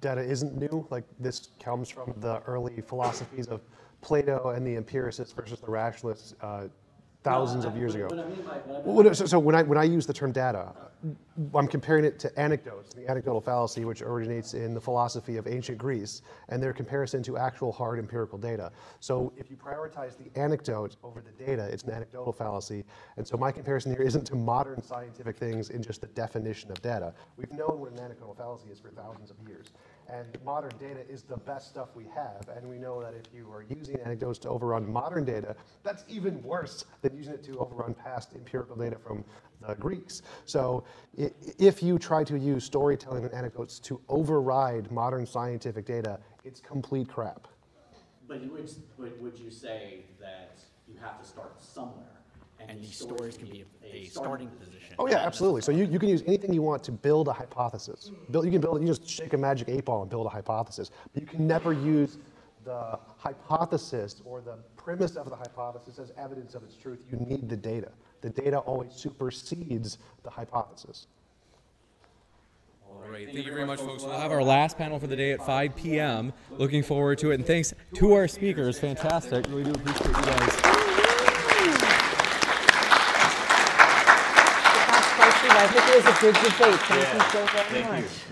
data isn't new. Like this comes from the early philosophies of Plato and the empiricists versus the rationalists uh, thousands of years ago. Well, so, so when I when I use the term data, I'm comparing it to anecdotes, the anecdotal fallacy, which originates in the philosophy of ancient Greece, and their comparison to actual hard empirical data. So if you prioritize the anecdote over the data, it's an anecdotal fallacy. And so my comparison here isn't to modern scientific things in just the definition of data. We've known what an anecdotal fallacy is for thousands of years. And modern data is the best stuff we have. And we know that if you are using anecdotes to overrun modern data, that's even worse than using it to overrun past empirical data from the Greeks. So if you try to use storytelling and anecdotes to override modern scientific data, it's complete crap. But would, would, you say that you have to start somewhere? And these stories can be a starting position? Oh yeah, absolutely. So you, you can use anything you want to build a hypothesis. Build, you can build, you just shake a magic eight ball and build a hypothesis. But you can never use the hypothesis or the premise of the hypothesis as evidence of its truth. You need the data. The data always supersedes the hypothesis. All right. Thank you very much, folks. We'll have our last panel for the day at 5 p.m. Looking forward to it. And thanks to our speakers. Fantastic. Really do appreciate you guys. I think it was a good debate. Thank you so very Thank you. much.